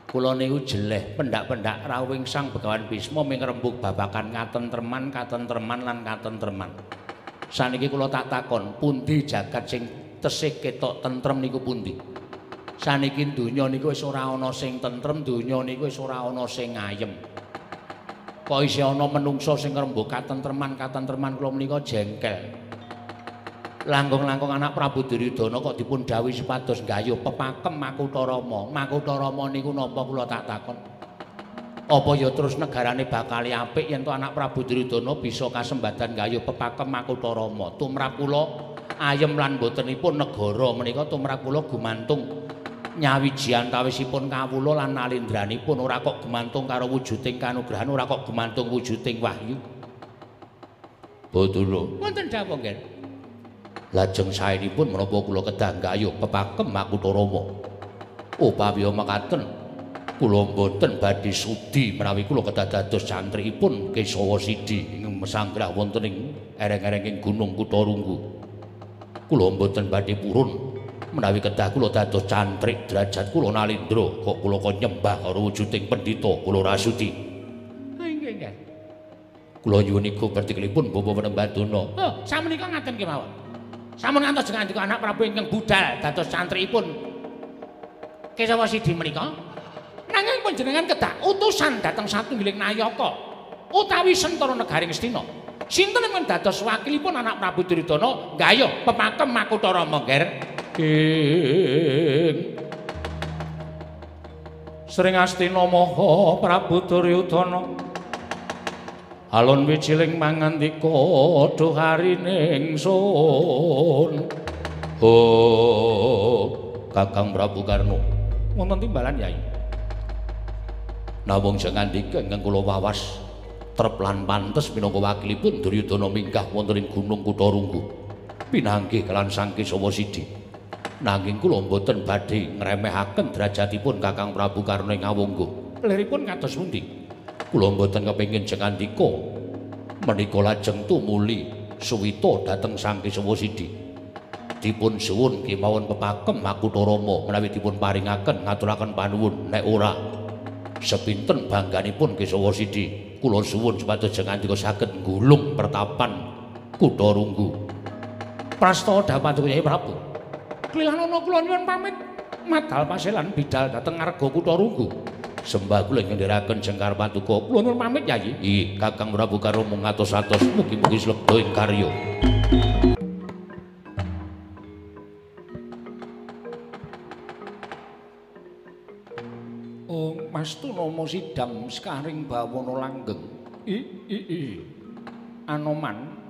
Kula niku jeleh pendak-pendak rawing Sang Begawan Bisma ming rembug babakan katentreman, katentreman lan katentreman. Saniki kula tak takon, pundi jagat sing tesih ketok tentrem niku pundi? Saniki donya niku wis ora ana sing tentrem, donya niku wis ora ana sing ayem. Kok isih ana menungso sing rembug katentreman, katentreman kula menika jengkel. Langkung-langkung anak Prabu Duryudana kok dipun dawuhi supados gayuh pepakem Makutarama. Makutarama niku napa kula tak takon. Apa ya terus negarane bakal apik yen to anak Prabu Duryudana bisa kasembadan gayuh pepakem Makutarama. Tumrap kula ayem lan botenipun negara menika tumrap kula gumantung nyawiji antawisipun kawula lan nalindranipun ora kok gumantung karo wujuding kanugrahan ora kok gumantung wujuding wahyu. Betul. wonten dawuh nggih. Lajeng saenipun menapa kula kedah gayuh pepakem Makutarama. Upawi mekaten kula boten badhe sudi menawi kula kedah dados santripun Kesawa Sidi ing mesanggrah wonten ing ereng-erenging Gunung Kutarunggu. Kula boten badhe purun menawi kedah kula dados cantrik derajat kula nalindra kok kula kok nyembah karo wujuding pendhita kula rasuti. Ha nggih. Kula nyuwun iku pertikelipun Bapak Penembaduna. Oh, samenika ngaten kemawon. Sampun ngantos ngandika anak Prabu ingkang budal dados santripun Kesawa Sidi menika. Nanging panjenengan kedah utusan dhateng satunggiling nayaka utawi sentara negaring Astina. Sinten ingkang dados wakilipun anak Prabu Duryudana gayuh pepakem Makutarama nggih. King Sring Astina Maha Prabu Duryudana Alun wijiling mangandika duh harining sun Oh, Kakang Prabu Karno. wonten timbalan Yai Nawung sengandika ingkang kula wawas trep lan pantes minangka wakilipun Duryudana minggah wonten ing Gunung Kutarunggu. Pinanggih kelan Sang Kesawa Sidi. Nanging kula mboten badhe ngremehaken derajatipun Kakang Prabu Karno ing Awungga. Liripun kados pundi? Kula mboten kepengin sengandika menika lajeng tumuli suwita dhateng Sang Kesawa Sidi. Dipun suwun kemawon pepakem Makutarama menawi dipun paringaken ngaturaken panuwun nek ora sepinten bangganipun Kesawa Sidi kula suwun supados jengandika saged nggulung pertapan Kutarunggu. Prastawa dapat Kyai Prabu. Klihanana kula nyuwun pamit madal paselan bidal dhateng Arga Kutarunggu. Sembah kula ingkang ndherekaken jengkar patuko. Kula nyuwun pamit Yai. Nggih, Kakang Prabu karo mung atos-atos mugi-mugi slebda ing karya. Oh Mas Tunama sidam sekaring bawana langgeng I i i. Anoman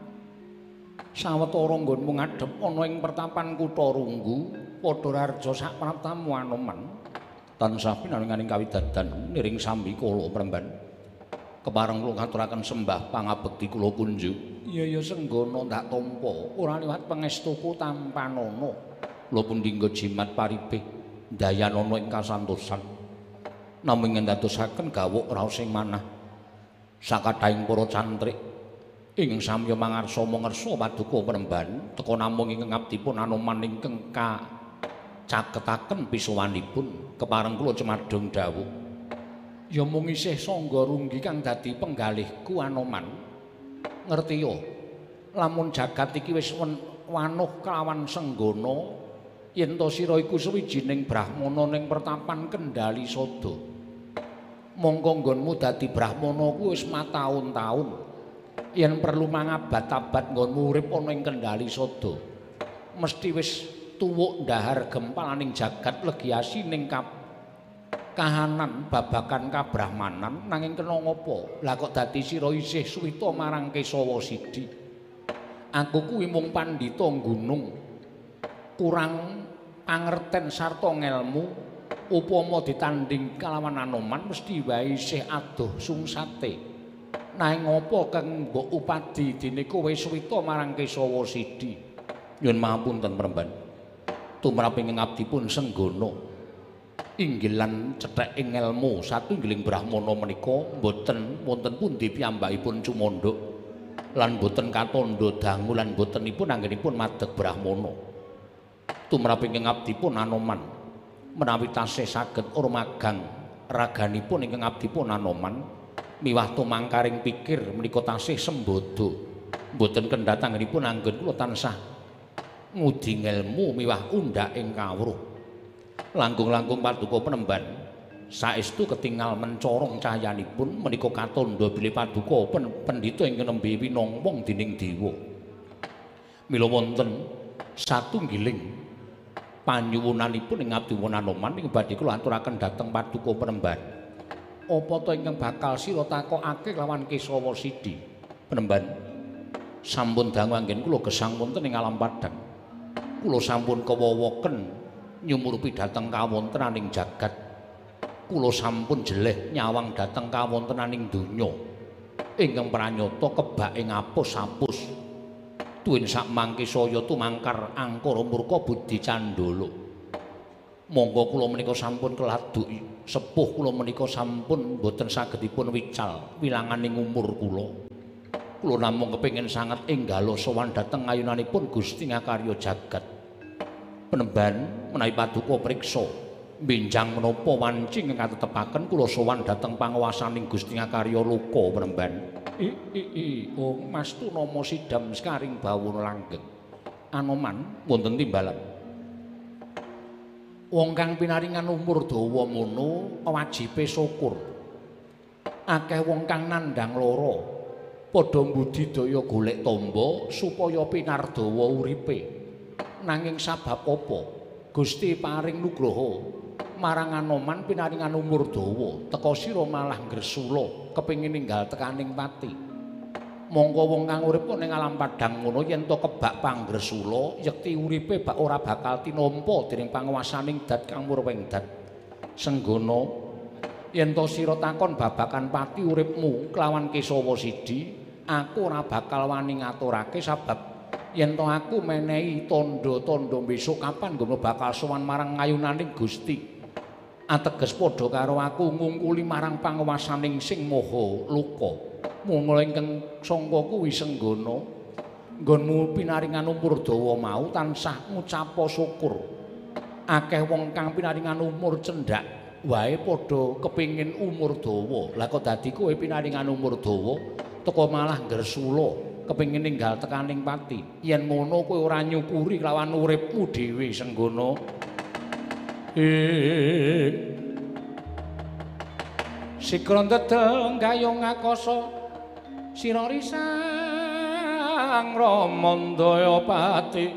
sawetara nggonmu ngadhep ana ing pertapan Kutarunggu padha rarja sak praptamu Anoman. Tansah pinanunganing kawidadan niring sambi kala premban. Kepareng kula ngaturaken sembah pangabekti kula kunjuk. Iya ya senggana ndak tampa ora liwat pangestuku tampanana. Kula pun dinggo jimat paribih dayanana ing kasantosan. Namung ngendadosaken gawuk raos ing manah. Sakadhahing para cantrik ing samya mangarsa mangersa paduka penemban teka namung ing ngabdipun anoman ingkang ka caketaken pisuwanipun kepareng kula cemadhong dawuh. Ya mung isih sangga runggi kang dadi penggalihku anoman ngerti yo lamun jagat iki wis wanuh kelawan senggana yen to sira iku sawijining brahmana ning pertapan kendali sada. Mongko nggonmu dadi brahmana kuwi wis mataun-taun yen perlu mangabat-abat nggonmu urip ana ing kendali sada mesti wis tuwuk ndahar gempalaning jagat legiasi ning kap kahanan babakan kabrahmanan nanging kena ngopo lah kok dadi sira isih suwita marang Kesawa Sidi Aku kuwi mung pandhita gunung. Kurang pangerten sarta ngelmu upama ditanding kalawan Anoman mesti wae isih adoh sungsate. Nanging apa kang mbok upadi dene kowe suwita marang Kesawa Sidi? Nyun mahapunten Premban. Tumraping ngabdi pun senggono. Inggilan cethek ing ngelmu satunggiling brahmana menika boten wonten pundi piyambakipun cumanduk. lan boten katandha dangu lan botenipun anggenipun madeg brahmana. Tumraping ngabdipun Anoman menawi tasih saged urmagang raganipun ingkang abdipun Anoman miwah tumangkaring pikir menika tasih sembodo. Boten kendhatanganipun anggen kula tansah ngudi ngelmu miwah undhak ing kawruh. Langkung-langkung paduka penemban saestu ketingal mencorong cahayanipun menika katandha bilih paduka pen pendhita ingkang nembe winangwong dening dewa. Mila wonten satunggiling panyuwunanipun ing abdiwun Anoman ing badhe kula aturaken dhateng paduka penemban. Apa to ingkang bakal sira takokake lawan Kesawa Sidi? Penemban. Sampun dangu anggen kula gesang wonten ing alam padang. Kula sampun kawawaken nyumurupi dhateng kawontenaning jagat. Kula sampun jeleh nyawang dhateng kawontenaning donya. Ingkang pranyata kebak ing apus-apus tuwin sak mangke saya tumangkar angkara murka budi candala monggo kula menika sampun keladuk sepuh kula menika sampun boten sagedipun wical wilanganing umur kula kula namung kepengin sanget enggalo sowan dhateng ayunanipun Gusti Ngakarya jagat penemban menawi paduka priksa benjang menapa wanci ingkang katetepaken kula sowan dhateng panguwasaning Gusti Ngakarya Loka Premban. I i i oh Mastu nama sidam skaring bawuna langgeng. Anoman wonten timbalan. Wong kang pinaringan umur dawa mono wajibe syukur. Akeh wong kang nandhang lara padha mbudidaya golek tamba supaya pinardawa uripe. Nanging sabab apa? Gusti paring nugraha marang Anoman pinaringan umur dawa, teka sira malah gresula kepengin ninggal tekaning pati. Monggo wong kang urip ning alam padang ngono yen to kebak panggresula, yekti uripe bak ora bakal tinampa dening panguwasaning dat kang murweng dat. Senggono yen to sira takon babakan pati uripmu kelawan Kesawa Sidi, aku ora bakal wani ngaturake sabab yen to aku menehi tandha-tandha besok kapan ngono bakal sowan marang ngayunaning Gusti. Ateges padha karo aku ngungkuli marang panguwasaning sing moho luka. Mula ingkang sangka kuwi senggana nggonmu pinaringan umur dawa mau tansah ngucap syukur. Akeh wong kang pinaringan umur cendhak wae padha kepingin umur dawa. Lah kok dadi kowe pinaringan umur dawa teko malah gresula kepingin ninggal tekaning pati. Yen ngono kowe ora nyukuri lawan uripmu dhewe senggana. Sikron teteng gayung ngakoso Sira risang Ramandaya pati.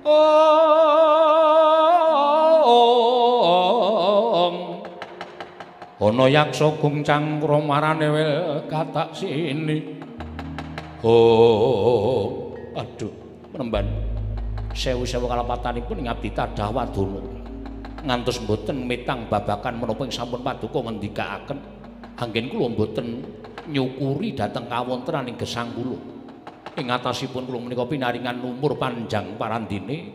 Om. Ana yaksa gungcang romarane wel katak sini. Oh aduh penemban sewu-sewu kalapatanipun ngabdi tadah wadana ngantos mboten metang babakan menapa ing sampun paduka ngendikaaken. Anggen kula mboten nyukuri dhateng kawontenan ing gesang kula. Ing atasipun kula menika pinaringan umur panjang parandine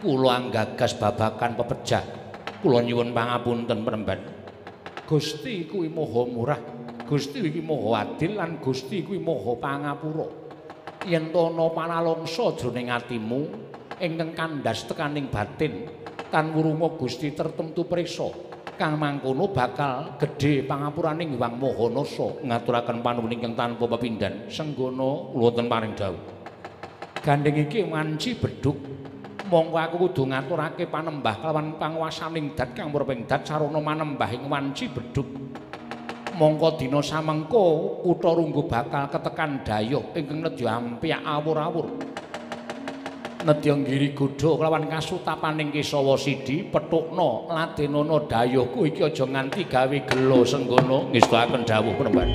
kula anggagas babakan pepejah. Kula nyuwun pangapunten penemban Gusti kuwi maha murah Gusti iki maha adil lan Gusti kuwi maha pangapura. Yen ana panalongsa jroning atimu ingkang kandhas tekaning batin kan wurunga Gusti tertentu prisa kang mangkono bakal gedhe pangapuraning Hyang Mahanasa ngaturaken panuwun ingkang tanpa pepindhan. Senggana wonten paring dawuh. Gandeng iki wanci beduk monggo aku kudu ngaturake panembah kelawan panguwasaning dat kang murping dat sarana manembah ing wanci beduk mongko dina samengko kutha runggu bakal ketekan dayuh ingkang nedya ampiak awur-awur nedya ngiri godha kelawan kasutapaning Kesawa Sidi petukna ladenana dayuhku iki aja nganti gawe gelo senggana ngestakaken dawuh penemban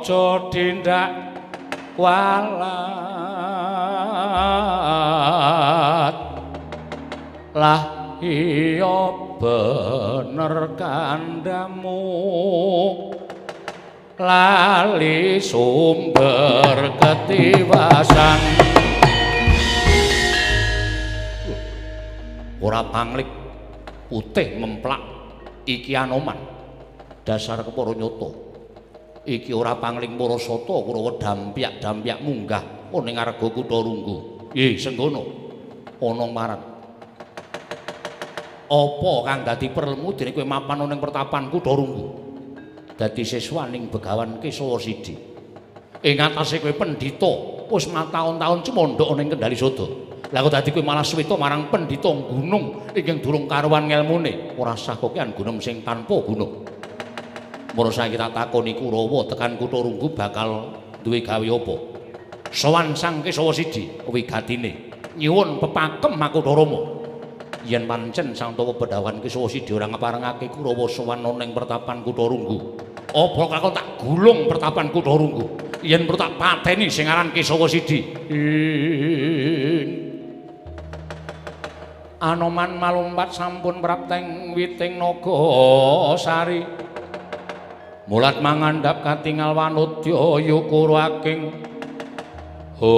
aja dindak walat. Lah iya bener kandamu. Lali sumber ketiwasan. Ora panglik. Putih memplak. Iki anoman. Dasar kepara nyata iki ora pangling para sata kurawa dampyak-dampyak munggah ana ing arga kutha runggu ye senggono ana marang apa kang dadi perlemu dene kowe mapan ning pertapan kutha runggu dadi siswaning begawan Kesawa Sidi. Ing atase kowe pendhita, wis mataun-taun cemondhok ning Kendali Sodo. Lah kok dadi kowe malah suwita marang pendhita gunung ingkang durung karuan ngelmune, ora sah kokean gunung sing tanpa gunung. Mula saiki tak takoni Kurawa tekan Kutha Runggu bakal duwe gawe apa? Sowan Sang Kesawa Sidi wigatine nyuwun pepakem Makutha Rama. Yen pancen Sang Tawa Bedawan Kesawa Sidi ora ngeparengake Kurawa sowan ning pertapan Kutha Runggu. apa kakon tak gulung pertapan kutha runggu yen perlu tak pateni sing aran Kesawa Sidi Anoman malumpat sampun prapteng witing naga sari Mulat mangandhap katingal wanudya yukura aking ho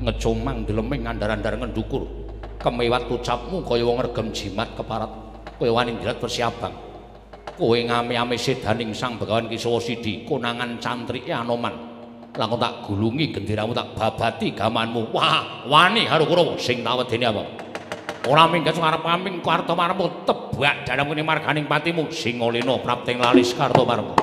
ngecumang deleming ngandar-andar ngendukur kemewat ucapmu kaya wong regem jimat keparat kaya wani ndirat persiabang kowe ngame-ame sedaning Sang Begawan Kisawa Sidi konangan cantrike Anoman. Langkung tak gulungi genderamu tak babati gamanmu. Wah, wani haru Kurawa sing tawedene apa? Ora minggat ngarep paming Kartomarmu tebak dalam kene marganing patimu Singolena prapting lalis Kartomarmu.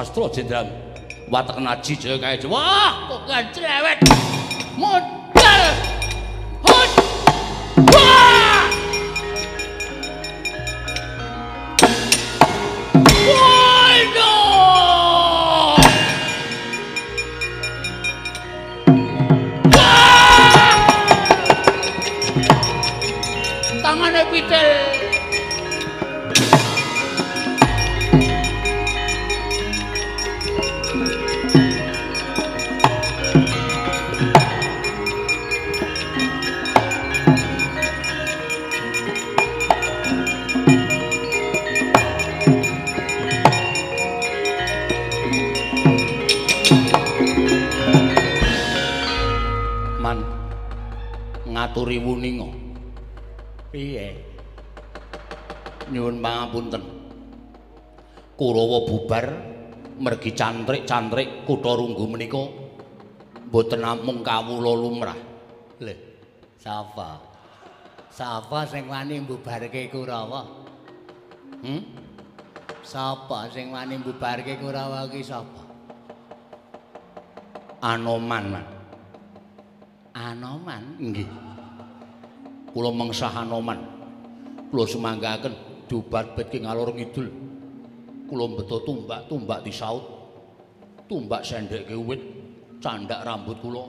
Sastra Jenderal. Watek naji jaya kae. Wah, kok gak cantrik-cantrik kutha Runggu menika mboten namung kawula lumrah. Lho, sapa? Sapa sing wani mbubarke Kurawa? Hmm? Sapa sing wani mbubarke Kurawa ki sapa? Anoman. Anoman. Nggih. Kula mengsah Anoman. Kula sumanggaken dubat betke ngalor ngidul. Kula beto tumbak-tumbak disaut. Tumbak sendekke wit, candak rambut kula.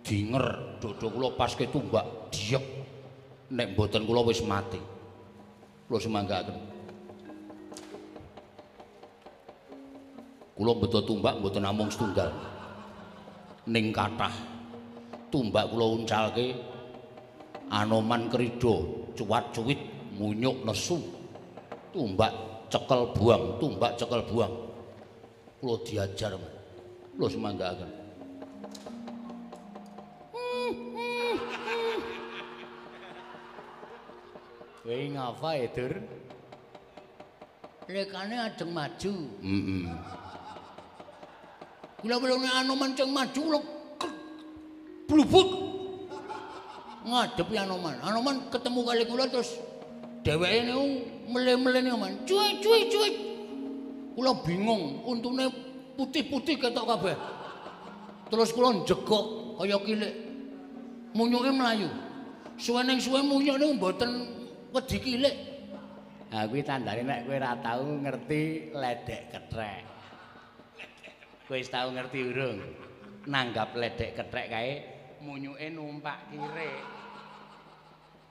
Dinger dodo kula pas ke tumbak diek. Nek mboten kula wis mati. Kula sumanggaken. Kula beto tumbak mboten namung setunggal. Ning kathah tumbak kula uncalke Anoman krido, cuwat-cuwit, munyuk nesu. Tumbak cekel buang, tumbak cekel buang. Kula diajar. Kula semanggaaken. Kowe ngapa, Edur? Lekane ajeng maju. Heeh. Kula belone Anoman ceng maju kula blubut. Ngadepi Anoman. Anoman ketemu kali kula terus dheweke niku mele-mele Anoman. Cuy, cuy, cuy. Kula bingung, untune putih-putih ketok kabeh. Terus kula njegok kaya kilik. Munyuke mlayu. Suwe ning suwe munyuk niku mboten wedi kilik. Ha kuwi tandane nek kowe ora tau ngerti ledek kethek. Kowe wis tau ngerti urung? Nanggap ledek kethek kae munyuke numpak kire.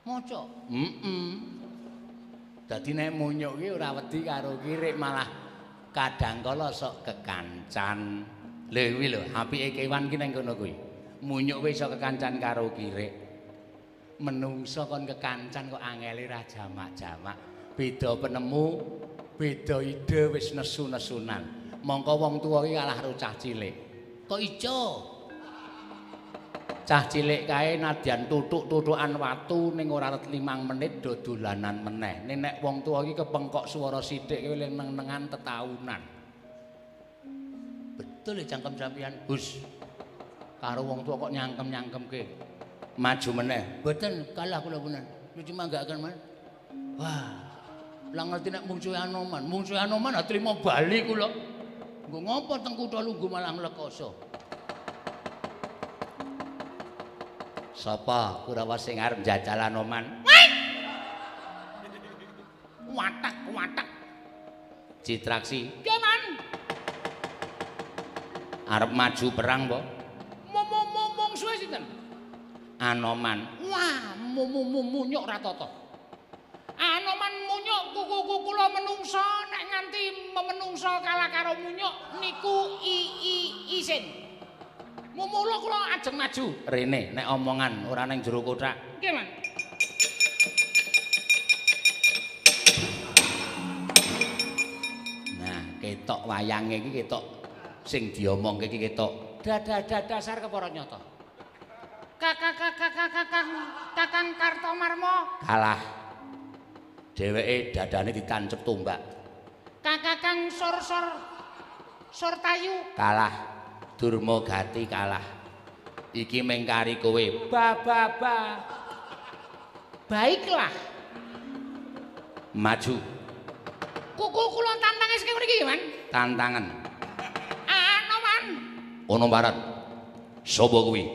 Maca. Heeh. Dadi nek munyuk ki ora wedi karo kirik malah kadang kala sok kekancan. Lho kuwi lho, apike kewan ki nang kono kuwi. Munyuk wis iso kekancan karo kirik. Menungso kon kekancan kok angele ra jamak-jamak. Beda penemu, beda ide wis nesu-nesunan. Mongko wong tuwa ki kalah karo cah cilik. Kok ijo? Cah cilik kae nadyan tutuk-tutukan watu ning ora ret 5 menit do dolanan meneh. Nek wong tuwa iki kepengkok swara sithik kowe neng-nengan tetaunan. Betul ya cangkem sampeyan, Gus. Karo wong tuwa kok nyangkem-nyangkemke. Maju meneh. Mboten kalah kula punan. Nyuci manggaken man. Wah, Lah ngerti nek mungsuhe Anoman, mungsuhe Anoman ha trimo bali kula. Nggo ngopo teng kutha Lungguh malah nglekoso. Sapa Kurawa sing arep njajal Anoman? Watak, watak. Citraksi Piye man? arep maju perang po? Momong mungsuhe sinten? Anoman. Wah, mumu-munyuk ra tata. Anoman munyuk kuku kula menungsa nek nganti menungsa kalah karo munyuk niku i i isin. Mumula kula ajeng maju. Rene nek omongan ora ning jero kotak. Nggih, Man. Nah, ketok wayange iki ketok sing diomongke iki ketok Dadah dasar kepara nyata. Kakak kakang Kartomarmo, kalah. Dheweke dadane ditancep tombak. kakakang Sor-sor Sortayu, Kalah. Durma Gati kalah. Iki mengkari kowe. Ba ba ba. baiklah. Maju Kuku kula tantange sing mriki, Man. tantangan. Anoman. Ono barat. Sopo kuwi?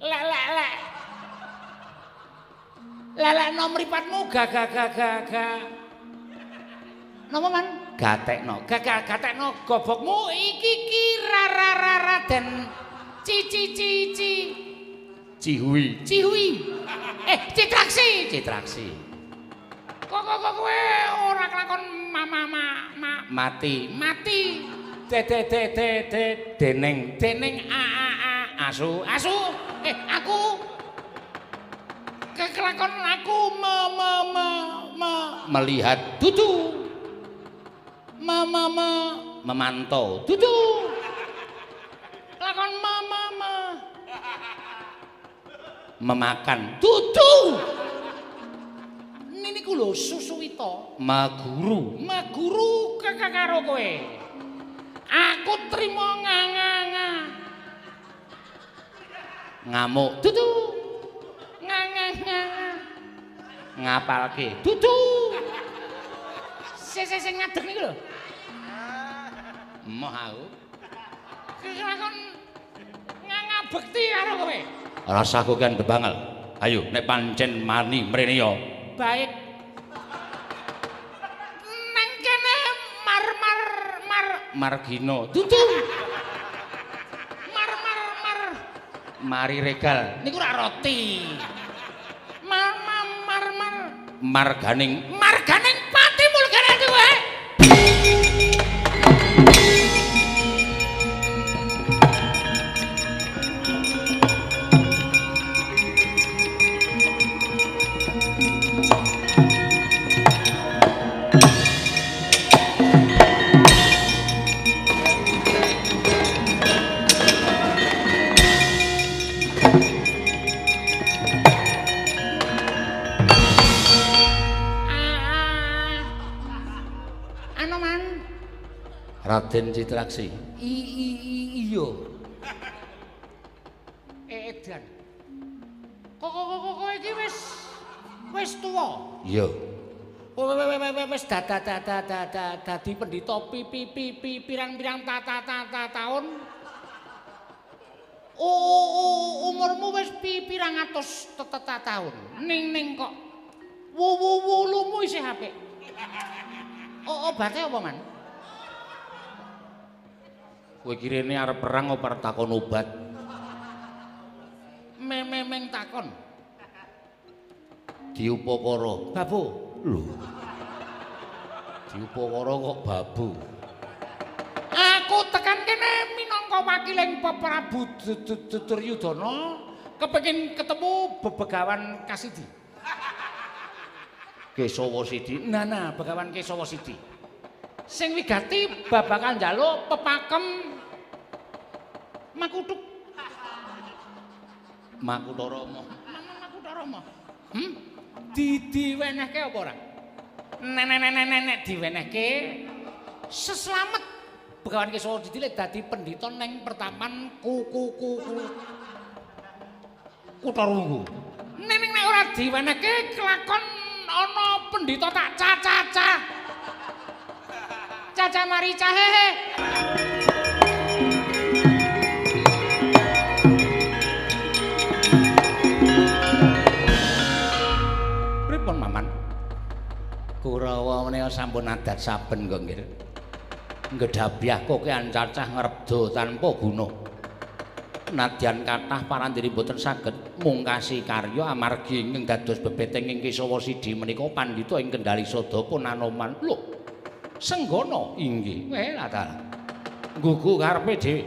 Lek lek lek. Lelek no mripatmu gagah gagah gagah. Napa man? Gatekno. Gatekno gobokmu iki ki rara den cici cici Cihui. cihui. Eh, citraksi. Citraksi. Kok kok kok kowe ora kelakon mama ma, ma, Mati. mati De de de de de deneng dening a a a asu. asu. Eh, aku kekelakon aku me me me me Melihat dudu mama ma memantau. dudu lakon mama ma Memakan. Dudu. Niku lho Susuwita. Maguru. Maguru karo kowe. Aku trimo nganganga. Ngamuk. Dudu. Nganganga. Ngapalke. Dudu. Sing sing sing ngadeg niku lho. Emoh aku. Kekon nganga bekti karo kowe. Rasaku kan bebangal. Ayo nek pancen mani mrene ya. Baik. Neng kene mar mar mar Margino. dudu. Mar mar mar. Mari regal. Niku ora roti. Mar mar mar mar. Marganing Raden Citraksi. I i i iya. Edan. Kok kok kok kowe iki wis wis tuwa. Iya. Wis dadi pendhita pipi pipi pirang-pirang tata tata taun. Umurmu wis pi pirang atus teta taun. Ning ning kok wuwu-wulumu isih apik. Oh, obate apa man? Kowe kirene arep perang apa takon obat? Memeng takon. Diupakara. Babu, Lho. Diupakara kok babu. aku tekan kene minangka wakiling Prabu Du- Du- Du- Duryudana kepengin ketemu bebegawan Kasidi. Kesawa Sidi. Nah, nah, begawan Kesawa Sidi. Sing wigati babakan njaluk pepakem Makutuk. Makutarama. Makutarama. Hmm? Di diwenehke apa ora? Nenek-nenek diwenehke seslamet Begawan Kesawa Sidi lek dadi pendhita ning pertapan kuku-kuku Kutarunggu. Ning nek ora diwenehke kelakon ana pendhita tak Caca marica hehe. Pripun Maman? Kurawa menika sampun adat saben kok nggih. Ngedhabiah kok ancacah ngrebdo tanpa guna. Nadyan kathah parandiri boten saged mungkasi karya amargi ingkang dados bebeteng ing Kesawa Sidi menika pandhita ing Kendali Sada pun anoman. Lho. Senggana inggih. Weh ta. Nggugu karepe dhewe.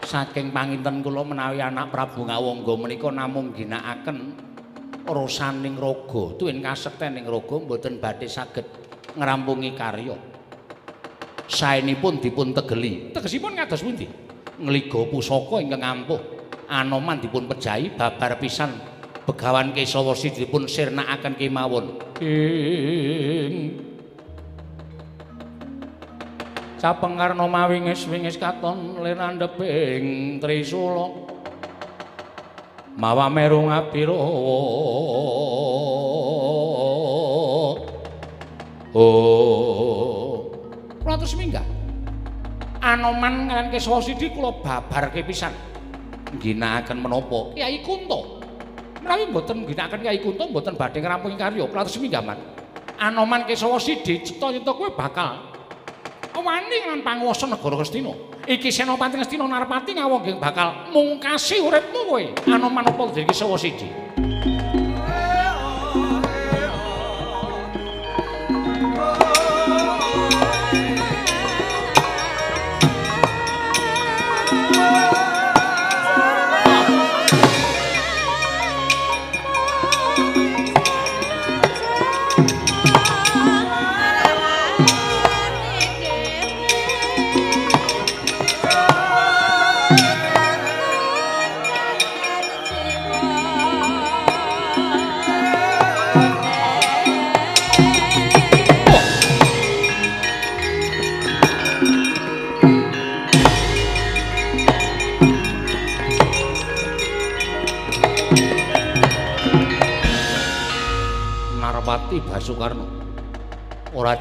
Saking panginten kula menawi anak Prabu Ngawangga menika namung ginakaken rasaning raga, tuwin kasektening raga mboten badhe saged ngrampungi karya. Saenipun dipun tegeli. Tegesipun ngados pundi? Ngliga pusaka ingkang ampuh. Anoman dipun pejahi babar pisan Begawan Kesawa Sidi dipun sirnakaken kemawon. Ing Capengarna mawingis-wingis katon lenandheping Trisula. mawa meru ngapira oh Kula terus minggah. Anoman kalian Kesawa Sidi kula babarke pisan. ginakaken menapa Kyai Kunto. Menawi mboten ginakaken Kyai Kunto mboten badhe ngrampungi karya, kula terus minggah man. Anoman Kesawa Sidi cita-cita kowe bakal wani lan panguwasa negara Ngastina. Iki Senopati Ngastina Narpati ngawongging bakal mungkasi uripmu kowe. Anoman apa dadi Kesawa Sidi?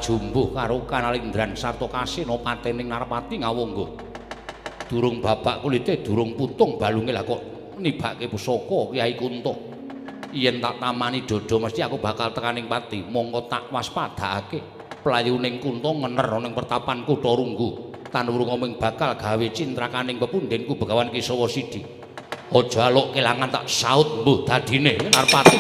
Jumbuh karo Kanalindran sarta Kasenopatening Narpati ngawonggo. Durung babak kulite durung putung balunge lah kok nibake pusaka Kyai Kunto. Yen tak tamani dodo mesti aku bakal tekaning pati, mongko tak waspadakake. Playuning Kunto ngener ning pertapan Kutha Runggu. Tanurung oming bakal gawe cintrakaning pepundhenku Begawan Kisawa Sidi. Aja aluk kelangan tak saut mbuh dadine Narpati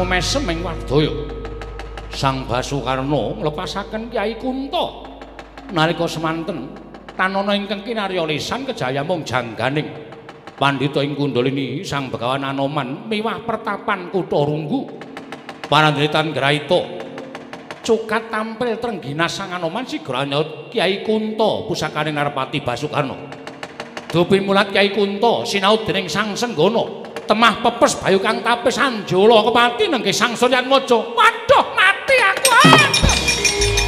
Basukarno. sememesem ing Wardaya. Sang Basukarno nglepasaken Kyai Kunto nalika semanten tanana ingkang kinarya lisan kejaya mung jangganing pandhita ing Kundalini Sang Begawan Anoman miwah pertapan Kutha Runggu. Panandritan Graita cukat tampil trengginas Sang Anoman sigra nyaut Kyai Kunto pusakaning Narpati Basukarno. Dupi mulat Kyai Kunto sinau dening Sang Senggana temah pepes bayu kang tapis anjala kepati nengke sang suryan mojo waduh mati aku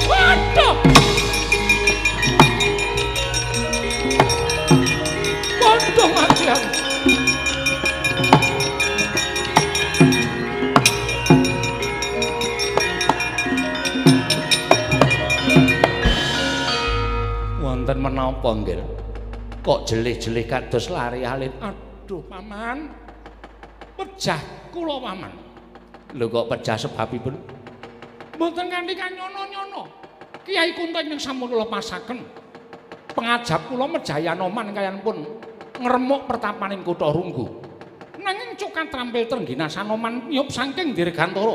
waduh waduh wonten menapa nggih kok jelih-jelih kados lari alit? Aduh paman pejah kula paman. Lho kok pejah sebabipun? Mboten kanthi kanyono-nyono. Kiai Kunto ing sampun lepasaken. Pengajap kula Mejayanoman kayan pun ngremuk pertapaning Kutha Runggu. Nanging cukan trampil trengginas Anoman nyup saking dirgantara.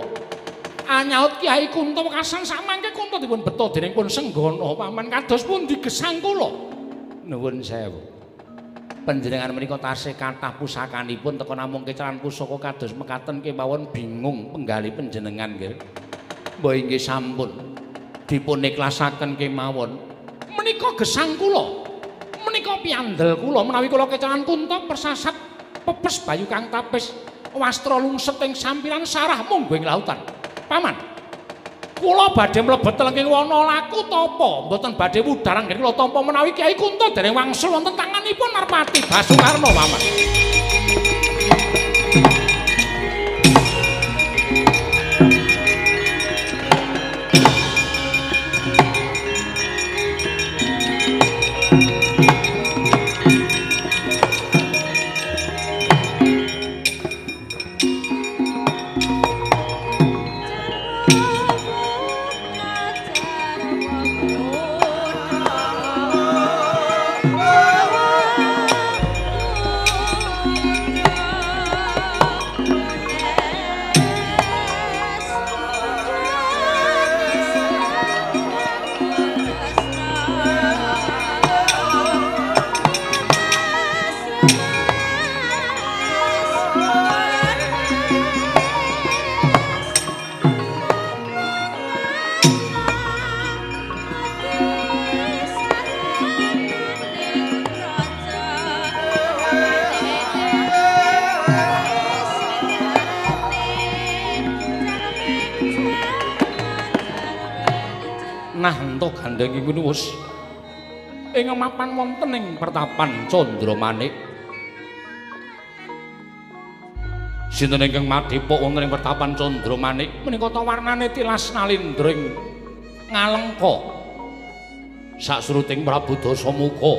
Anyaut Kiai Kunto wekasan samangke Kunto dipun beto dening pun Senggana paman kados pun digesang kula. Nuwun sewu. Panjenengan menika tasih kathah pusakanipun teka namung kecaran pusaka kados mekaten kemawon bingung penggali panjenengan nggih. Mbah inggih sampun dipun ikhlasaken kemawon. Menika gesang kula. Menika piandel kula menawi kula kecaran kunta persasat pepes bayu kang tapis wastra lungset ing sampiran sarah munggo ing lautan. Paman, kula badhe mlebet telenging wana laku tapa? Mboten badhe wudar nggih kula tampa menawi Kyai Kunto dereng wangsul wonten tanganipun Narpati Basukarno paman pertapan Candramanik Sinten ingkang madhepok wonten ing pertapan Candramanik menika ta warnane tilas nalindring ngalengka saksuruting Prabu Dasamuka.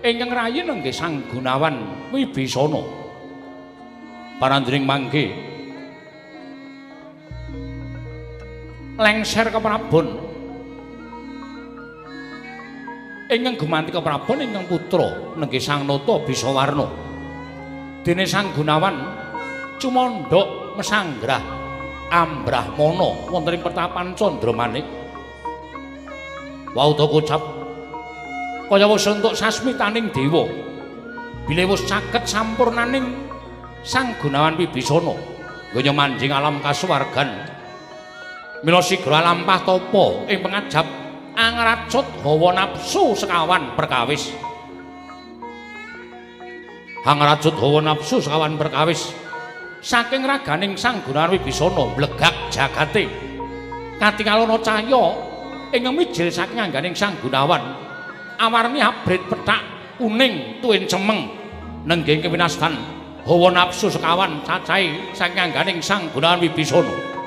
Ingkang rayi nggih Sang Gunawan Wibisana. Parandring mangke. Lengser ke ingkang gumantika Prabon ingkang putra nenggih Sang Nata Bisawarna. Dene Sang Gunawan cumandhak mesanggrah ambrahmana wonten ing pertapan Candramanik. Wau to kocap kaya wis entuk sasmitaning dewa. Bile wis caket sampurnaning Sang Gunawan Wibisana nggo manjing alam kasuwargan. Mila sigra lampah tapa ing pengajap angracut hawa nafsu sekawan perkawis Hangrajut hawa nafsu sekawan perkawis saking raganing Sang Gunar Wibisana blegak jagate. Katingalana cahya ing mijil saking angganing Sang Gunawan awarni abrit pethak kuning tuwin cemeng nengging kewinastan hawa nafsu sekawan cacahe saking angganing Sang Gunawan Wibisana.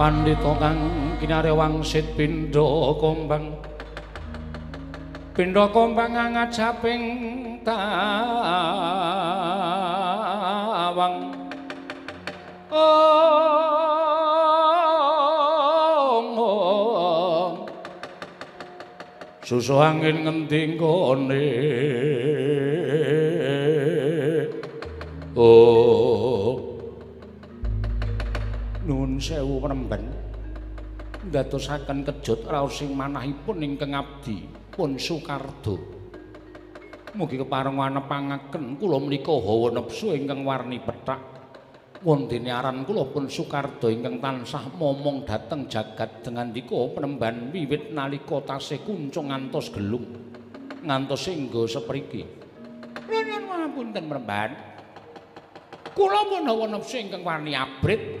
Pandita kang kinare wangsit pindha kombang. Pindha kombang ngajaping tawang. Ong susu angin ngendi ngone oh. nuwun sewu penemban ndadosaken kejut raosing manahipun ingkang abdi pun Sukardo. Mugi kepareng wanepangaken kula menika hawa nepsu ingkang warni pethak. Wondene aran kula pun Sukardo ingkang tansah momong dhateng jagat dengan dika penemban wiwit nalika tasih kuncung ngantos gelung ngantos singgo sepriki. Nuwun ngapunten penemban kula pun hawa nepsu ingkang warni abrit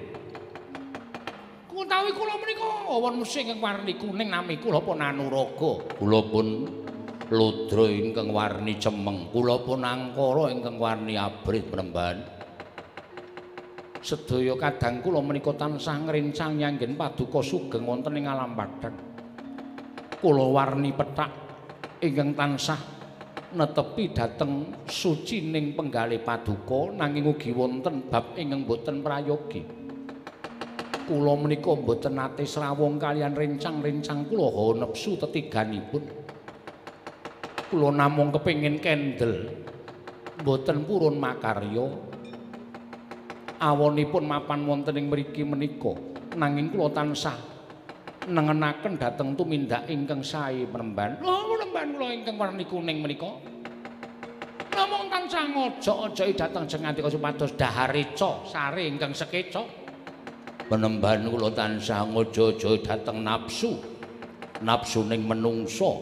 utawi kula menika awan musing ingkang warni kuning nami kula pun Anuraga. Kula pun Ludra ingkang warni cemeng. Kula pun Angkara ingkang warni abrit penemban. Sedaya kadang kula menika tansah ngrencang nyanggen paduka sugeng wonten ing alam padhang. Kula warni pethak ingkang tansah netepi dhateng sucining penggalih paduka nanging ugi wonten bab ingkang boten prayogi. Kula menika mboten nate srawung kalian rencang-rencang kula hawa nepsu tetiganipun. Kula namung kepengin kendel mboten purun makarya. Awonipun mapan wonten ing mriki menika nanging kula tansah nengenaken dhateng tumindak ingkang sae penemban. Lho penemban kula ingkang warni kuning menika. Namung tansah ngojo-ojoki dhateng jengantika supados dahareca sare ingkang sekeca. Penemban kula tansah ngojo-ojo dhateng nafsu nafsuning menungsa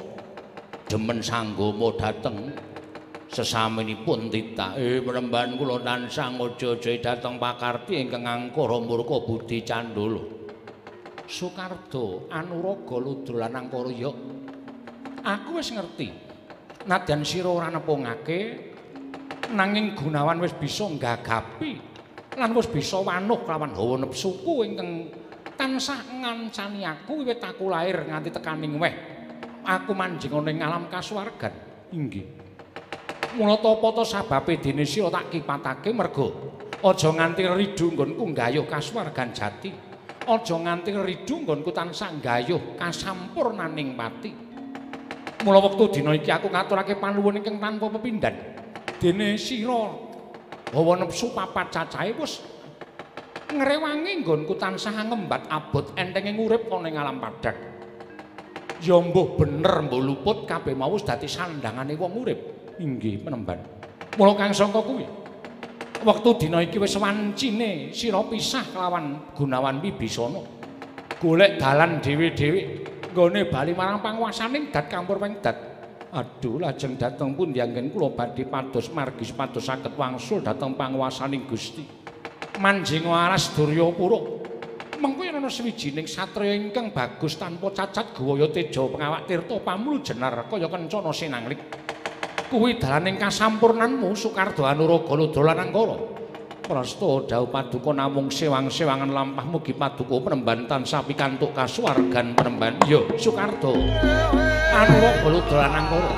demen sanggama dhateng. Sesaminipun titah eh penemban kula tansah ngojo-ojo dhateng pakarti ingkang angkara murka budi candala Sukardo Anuraga Ludra lan Angkara ya. Aku wis ngerti. Nadyan sira ora nepungake nanging Gunawan wis bisa nggagapi lan wis bisa wanuh kelawan hawa nepsuku ingkang tansah ngancani aku wiwit aku lair nganti tekaning weh. Aku manjing ana ing alam kasuwargan. Inggih. Mula tapa to sababe dene sira tak kipatake mergo aja nganti ridu nggonku nggayuh kasuwargan jati. Aja nganti ridu nggonku tansah nggayuh kasampurnaning pati. Mula wektu dina iki aku ngaturake panuwun ingkang tanpa pepindhan. Dene sira hawa nepsu papat cacahe wis ngrewangi nggonku tansah ngembat abot entenge urip ana alam padhang. Ya mbuh bener mbuh luput kabeh mau dadi sandangane wong urip. Inggih, penemban. Mula kang sangka kuwi. Wektu dina iki wis wancine sira pisah kelawan Gunawan Wibisana. Golek dalan dhewe-dhewe nggone bali marang panguwasaning dat kampur pengdat. Aduh, lajeng dateng pundi anggen kula badhe pados margi supados saged wangsul dhateng panguwasaning Gusti. Manjing waras Duryapura. Mengko yen ana sawijining satriya ingkang bagus tanpa cacat gawaya teja pengawak tirta pamulu jenar kaya kencana sinanglik. Kuwi dalaning kasampurnanmu Sukardo Anuraga Ludra lan Angkara. Prasta dawuh paduka namung sewang-sewangan lampah mugi paduka penemban tansah pikantuk kasuwargan penemban. Ya, Sukardo. Anuraga Ludra lan Angkara.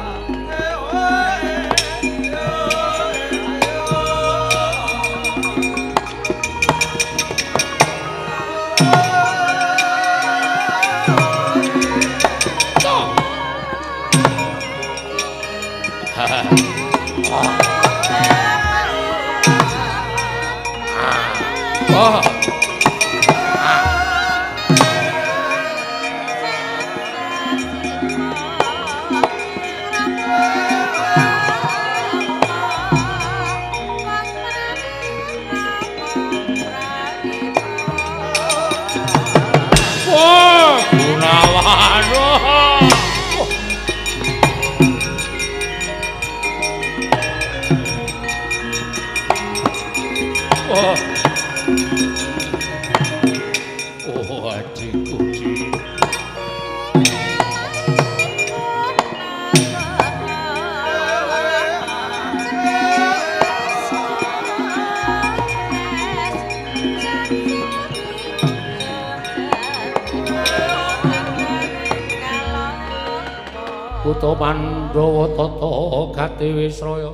Gati Wisraya.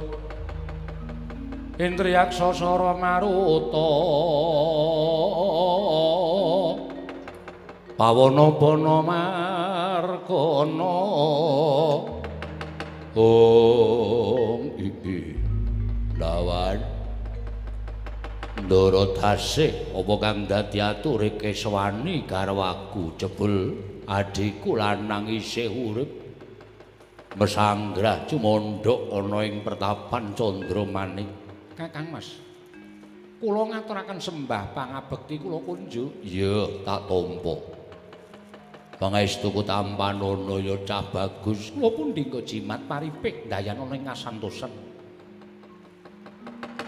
Indriyaksa Sara Maruta. Pawana Bana Markana. Om iki lawan tasih apa kang dadi ature keswani garwaku jebul adikku lanang isih urip mesanggrah cumondhok ana ing pertapan Candramanik Kakang Mas. Kula ngaturaken sembah pangabekti kula kunjuk. iya tak tampa pangestuku tampanono ya cah bagus Kula pun dinggo jimat paripik dayan ana ing ngasantosan.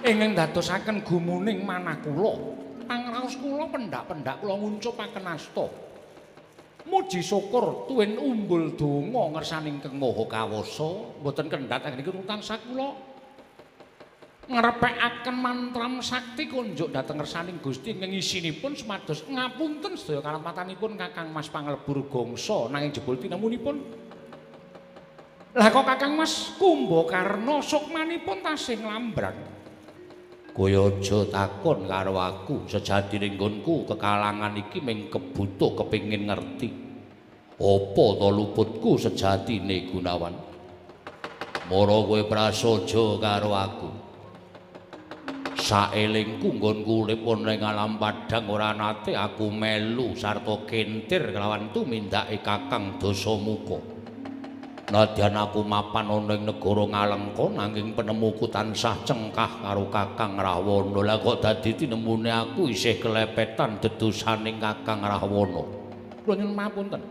Ingin dadosaken gumuning manah kula. Pangraos kula pendak-pendak kula nguncupaken asta. Muji syukur tuwin umbul donga ngersaning kengoho kawasa, mboten kendhat anggen rutan sakula. Ngrepekaken mantram sakti kunjuk dhateng ngersaning Gusti ing isinipun sumados ngapunten sedaya kalampatanipun Kakang Mas Panglebur Gongso nanging jebul tinemunipun Lah kok Kakang Mas Kumbakarna sukmanipun tasih nglambrang. Kaya aja takon karo aku, sejatine nggonku kekalangan iki mung kebutuh kepengin ngerti. Apa to luputku sejatine Gunawan? Mara kowe prasaja karo aku. Saelingku nggonku urip ana ing alam padhang ora nate aku melu sarta kentir kelawan tumindake Kakang Dasamuka. Nadyan aku mapan ana ing negara Ngalengka nanging penemuku tansah cengkah karo Kakang Rahwana. Lah kok dadi tinemune aku isih kelepetan dedosaning Kakang Rahwana. Kula nyuwun pamunten.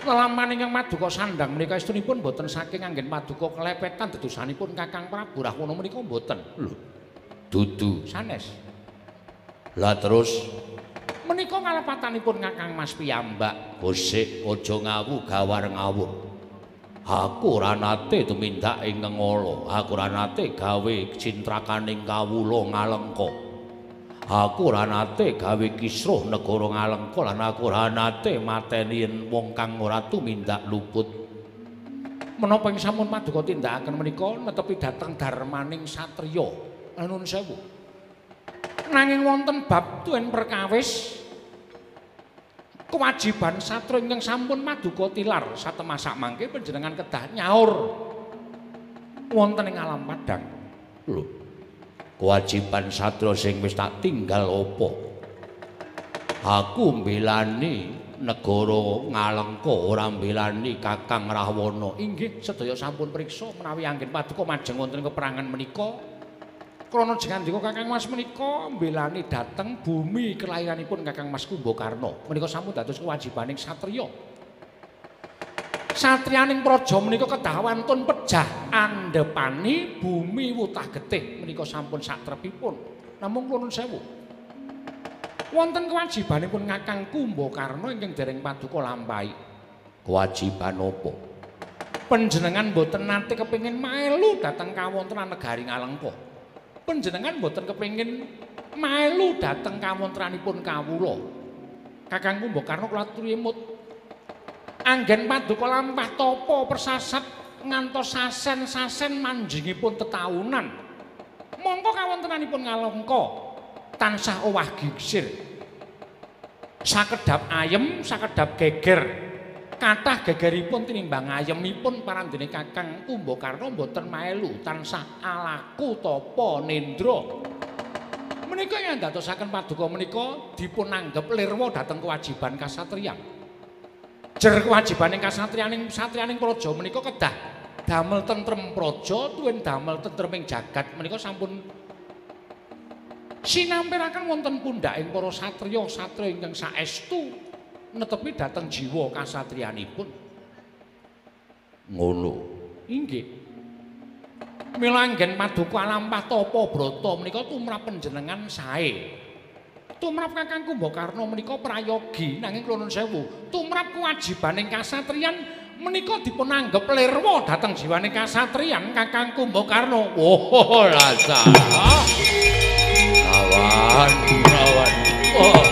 Lelaman ingkang Maduka sandhang menika istunipun boten saking anggen Maduka kelepetan dedosanipun Kakang Prabu Rahwana menika boten. Lho, Dudu. sanes. Lah terus Menika kalepatanipun Kakang Mas piyambak. Gosik aja ngawu gawar ngawur. Aku ora nate tumindak ing ngolo. Aku ora nate gawe cintrakaning kawula ngalengka. Aku ora nate gawe kisruh negara ngalengka lan aku ora nate mateni wong kang ora tumindak luput. Menapa ing sampun Maduka tindakaken menika netepi dhateng darmaning satriya. Nuwun sewu. Nanging wonten bab tuwin perkawis kewajiban satria ingkang sampun Maduka tilar satemasak mangke panjenengan kedah nyaur wonten ing alam padang. Lho. Kewajiban satria sing wis tak tinggal apa? Aku mbelani negara Ngalengka ora mbelani Kakang Rahwana. Inggih, sedaya sampun priksa menawi anggen paduka majeng wonten keperangan menika. Krana jengandika Kakang Mas menika mbelani dhateng bumi kelahiranipun Kakang Mas Kumbakarna. Menika sampun dados kewajibaning satriya. Satriyaning praja menika kedah wantun pejah andhepani bumi wutah getih menika sampun satrepipun. Namung nuwun sewu. Wonten kewajibanipun Kakang Kumbakarna ingkang dereng paduka lampahi. Kewajiban apa? Panjenengan boten nate kepengin melu dhateng kawontenan negari Ngalengka. Panjenengan boten kepengin melu dhateng kawontranipun kawula. Kakang Kumbakarna kula aturi emut. Anggen paduka lampah tapa persasat ngantos sasen-sasen manjingipun tetaunan. Mongko kawontenanipun Ngalengka tansah owah gigsir. Sakedap ayem, sakedap geger. Kathah gegeripun tinimbang ayemipun parandene Kakang Kumbakarna boten melu tansah alaku tapa nendra. Menika yen dadosaken paduka menika dipun anggep lirwa dhateng kewajiban kasatriyan. Jer kewajibaning kasatriyaning satriyaning praja menika kedah damel tentrem praja tuwin damel tentreming jagat menika sampun sinampiraken wonten pundhaking para satriya satriya ingkang saestu netepi dhateng jiwa kasatriyanipun. Ngono. Inggih. Mila anggen paduka lampah tapa brata menika tumrap panjenengan sae. Tumrap Kakang Kumbakarna menika prayogi nanging kula sewu, tumrap kewajibaning kasatriyan menika dipun anggep lirwa dhateng jiwaning kasatriyan Kakang Kumbakarna. Oh, rasa. Kawan, kawan. Oh.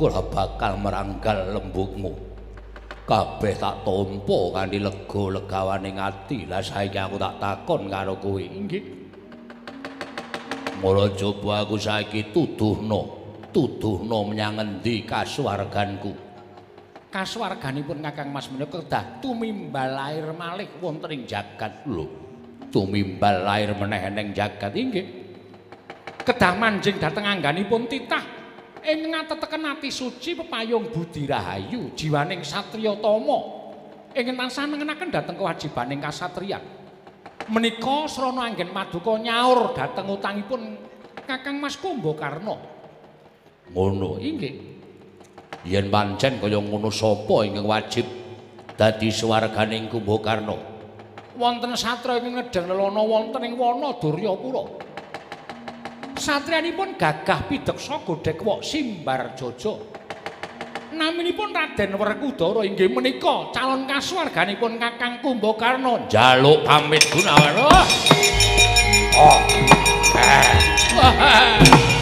Aku bakal meranggal lembutmu. Kabeh tak tampa kanthi lega legawaning ati. Lah saiki aku tak takon karo kowe. Inggih. Mula coba aku saiki tuduhno, tuduhno menyang endi kasuwarganku. Kasuwarganipun Kakang Mas menika kedah tumimbal lair malih wonten ing jagat Lho, tumimbal lair meneh ning jagat inggih. Kedah manjing dhateng angganipun titah ing ngateteken ati suci pepayung budi rahayu jiwaning satriya tama ingin tansah nengenaken dhateng kewajibaning kasatriyan. Menika srana anggen paduka nyaur dhateng utangipun Kakang Mas Kumbakarna. ngono. Inggih. Yen pancen kaya ngono sapa ingkang wajib dadi swarganing Kumbakarna? Wonten satra ing ngedeng lelana wonten ing wana Duryapura. Satriyanipun gagah pideksa godhek wok simbar jojo. Naminipun Raden Werkudara inggih menika calon kasuwarganipun Kakang Kumbakarna. Jaluk pamit Gunawan. Oh. Eh.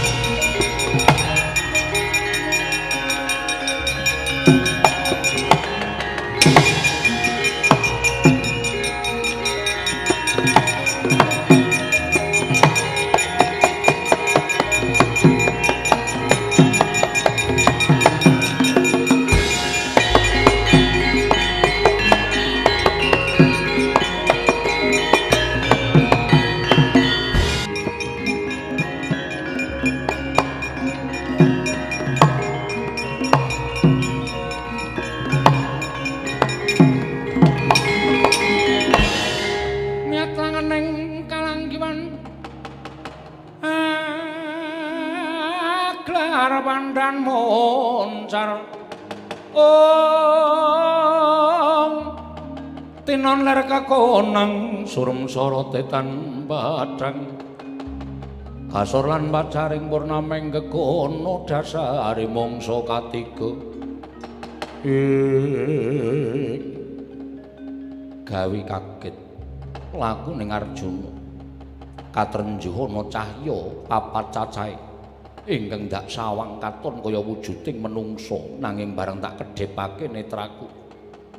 Tinon ler kakonang Surum sorotetan badang. Kasor lan pacaring purnameng kekono dasari mongso katiga. Gawi kaget laku ning Arjuna. Katrenjuhana cahya papat cacahe. Ingkang dak sawang katon kaya wujuding menungsa nanging bareng tak kedhepake netraku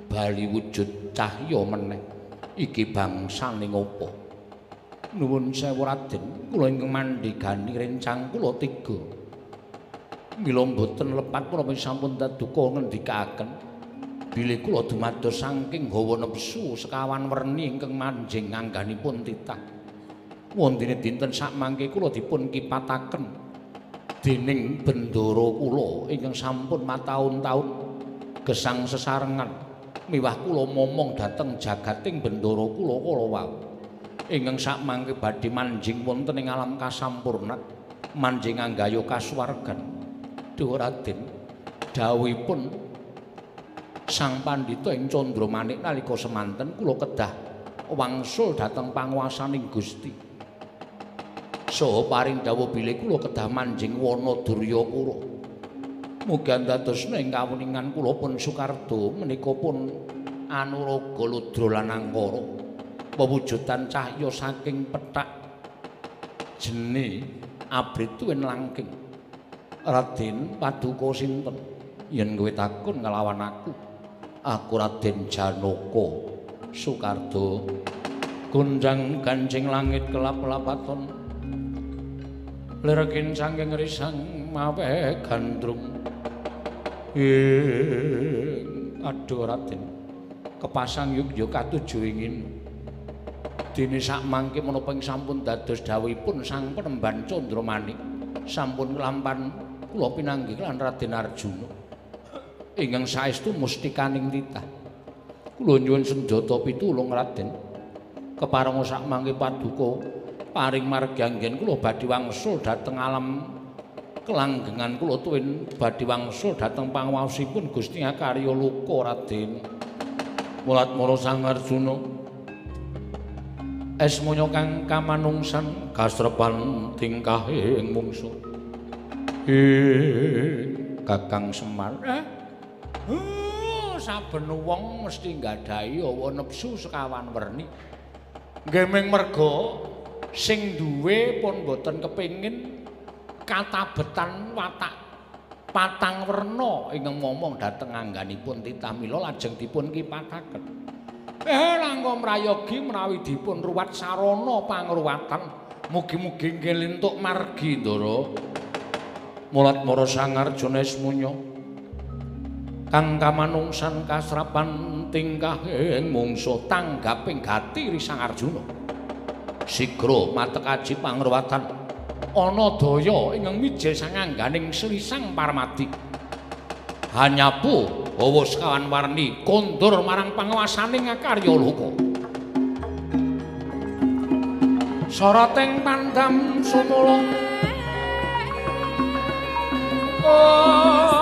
bali wujud cahya meneh. Iki bangsaning apa nuwun sewu Raden. Kula ingkang mandhegani rencang kula tiga. Mila mboten lepat menapa sampun daduka ngendikaken bilih kula dumados saking hawa nepsu sekawan werni ingkang manjing ngangganipun titah. Wondene dinten sak mangke kula dipun kipataken. Dening bendara kula ingkang sampun mataun-taun gesang sesarengan miwah kula momong dhateng jagating bendara kula kala wau. Ingkang sak mangke badhe manjing wonten ing alam kasampurnat manjing anggayo kasuwargan. Duh Raden, dawuhipun Sang Pandhita ing Candramanik nalika semanten kula kedah wangsul dhateng panguwasaning Gusti. Saha paring dawuh bilih kula kedah manjing wana Duryapura. Mugi andadosna ing kawuningan kula pun Sukardo menika pun Anuraga Ludra lan Angkara. Pewujudan cahya saking pethak jene abrit tuwin langking. Raden paduka sinten yen kowe takon nglawan aku? aku Raden Janaka Soekardo gunjang kancing langit kelap-lapaton lerkin saking risang mawe gandrung aduh Raden kepasang yuk yuk katuju ingin. Dini sak mangke menopeng sampun dados dawipun sang penemban Condramanik sampun kelampan kula pinanggih lan Raden Arjuna. Ingkang saestu mustikaning titah. Kula nyuwun senjata pitulung Raden. Keparenga sak mangke paduka paring margi anggen kula badhe wangsul dhateng alam kelanggengan kula tuwin badhe wangsul dhateng panguwasipun Gusti Akarya Luka Raden. Mulat Mara Sang Arjuna. Esmonya kang kamanungsan kasrepan tingkahing mungsuh. Ing Kakang Semar. Eh? Saben wong mesti nggadahi awa nepsu sekawan werni. Nggih merga sing duwe pun boten kepingin katabetan watak patang werna ingkang momong dhateng angganipun titah mila lajeng dipun kipataken. Eh langka mrayogi menawi dipun ruwat sarana pangruwatan mugi-mugi ngelintuk margi ndara. Mulat Mara Sangarjuna Ismunya. kang kamanungsan kasrapan tingkahing mungsuh tanggaping gati Risang Arjuna. Sigra matekaji pangruwatan ana daya ingkang mijil sangangganing Srisang Parmati. Hanyapu hawa sekawan warni kondur marang panguwasaning karya loka. Soroting pandam sumula. Oh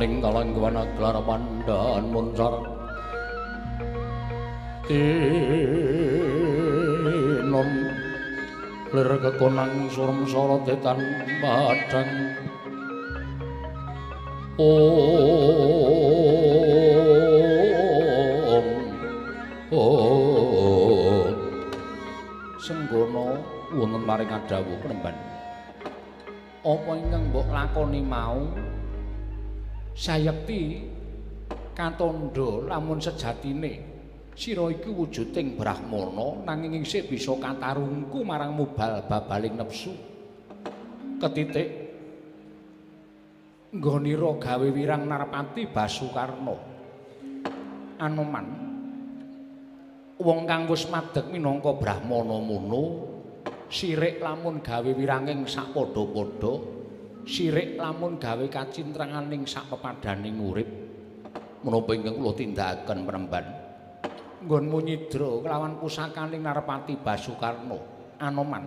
Miat langening kalanggawan aglar pandaan munsar Tinon Lir kekonang surem sorot etan padang. Om Om. Senggono wonten maring adawu penemban Apa ingkang mbok lakoni mau sayekti katondo lamun sejatine sira iku wujuding brahmana nanging isih bisa katarungku marang mubal babaling nepsu. Ketitik nggonira gawe wirang narpati basukarna. Anoman wong kang wis madeg minangka brahmana mono sirik lamun gawe wiranging sapadha-padha sirik lamun gawe kacintranganing sak pepadaning urip. Menapa ingkang kula tindakaken penemban nggonmu nyidra kelawan pusakaning Narpati Basukarna Anoman.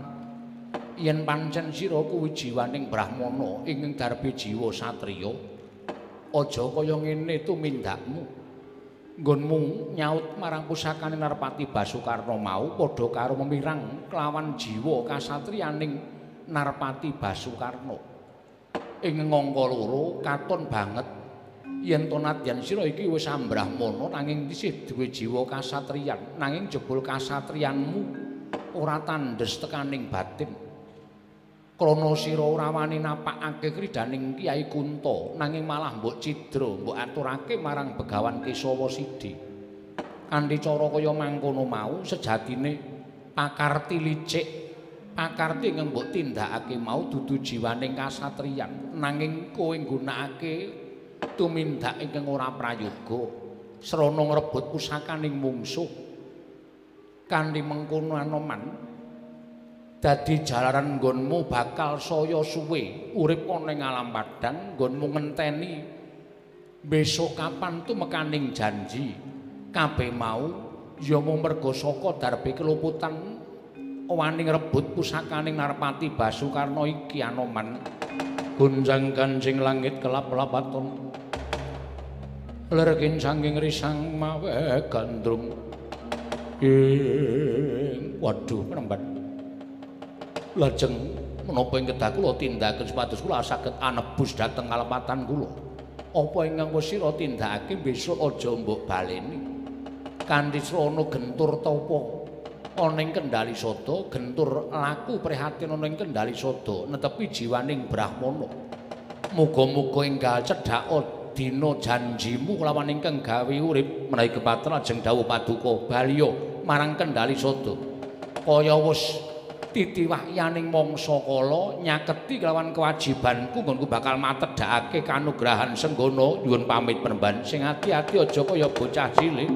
Yen pancen sira kuwi jiwaning brahmana ingkang darbe jiwa satriya aja kaya ngene tumindakmu. Nggonmu nyaut marang pusakaning Narpati Basukarna mau padha karo memirang kelawan jiwa kasatriyaning Narpati Basukarna ing ngangka loro katon banget. Yen to nadyan sira iki wis ambrahmana nanging isih duwe jiwa kasatriyan. Nanging jebul kasatriyanmu ora tandes tekaning batin. Krana sira ora wani napakake kridaning Kyai Kunto nanging malah mbok cidra mbok aturake marang Begawan Kesawa Sidi. Kanthi cara kaya mangkono mau sejatine pakarti licik pakarti ngembok tindakake mau dudu jiwaning kasatriyan nanging kowe nggunakake tumindak ingkang ora prayoga srana ngrebut pusakaning mungsuh. Kanthi mengkono anoman dadi jalaran nggonmu bakal saya suwe urip ana ing alam padang nggonmu ngenteni. Besok kapan tumekaning janji? Kabeh mau ya mung merga saka darbe keluputan wani ngrebut pusakaning Narpati Basukarna iki anoman. Gunjang kanjing langit kelap-lapaton lerkin sanging risang mawe gandrung. Ing waduh penemban lajeng menapa ing kedah kula tindakaken supados kula saged anebus dhateng kalepatan kula. Apa ingkang wis sira tindakake besok aja mbok baleni. Kanthi srana gentur tapa ana ing kendali sada gentur laku prihatin ana ing kendali sada netepi jiwaning brahmana. Muga-muga enggal cedhak dina janjimu kelawan ingkang gawe urip menawi kepaten ajeng dawuh paduka baliya marang kendali sada kaya wis titiwahyaning mangsa kala nyaketi kelawan kewajibanku nggonku bakal matedhakake kanugrahan senggono nyuwun pamit penemban sing ati-ati aja kaya bocah cilik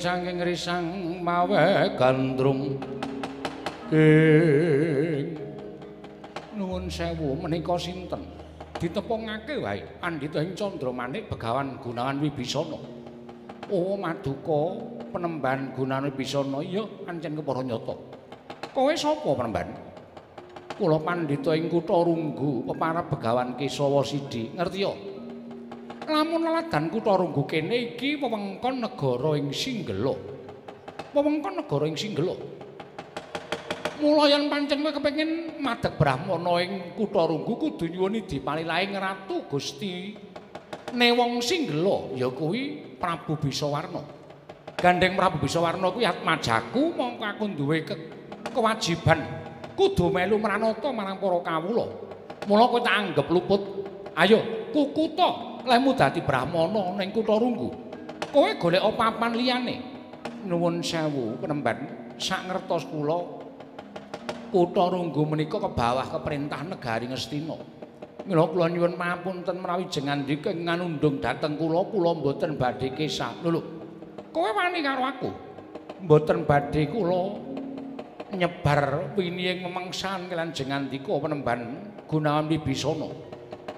lir kincang ing risang mawe gandrung. Ing nuwun sewu menika sinten? Ditepungake wae pandhita ing Candramanik Begawan Gunawan Wibisana. Oh maduka penemban Gunawan Wibisana iya pancen kepara nyata. Kowe sapa penemban kula pandhita ing kutha Runggu peparab Begawan Kesawa Sidi. Ngerti ya lamun laladan kutha Runggu kene iki wewengkon negara ing Singgela wewengkon negara ing Singgela Mula yen pancen kowe kepengin madheg Brahmana ing kutha Runggu kudu nyuwun dipalilaing ratu Gusti Newong Singgela ya kuwi Prabu Bisawarna. Gandeng Prabu Bisawarna kuwi atmajaku mongko aku duwe ke kewajiban kudu melu mranata marang para kawula. Mula kowe tak anggap luput. Ayo, kukuta lemu dadi Brahmana ning kutha Runggu. Kowe golek papan liyane. Nuwun sewu, penemban, sak ngertos kula Kutha Runggu menika kebawah keperintah negari Ngastina. Mila kula nyuwun pamunten menawi jengan dike nganundung dhateng kula, kula mboten badhe kesah. Lho. Kowe wani karo aku? Mboten badhe kula nyebar winiing memengsan kelan jengan dika penemban Gunawan Wibisana.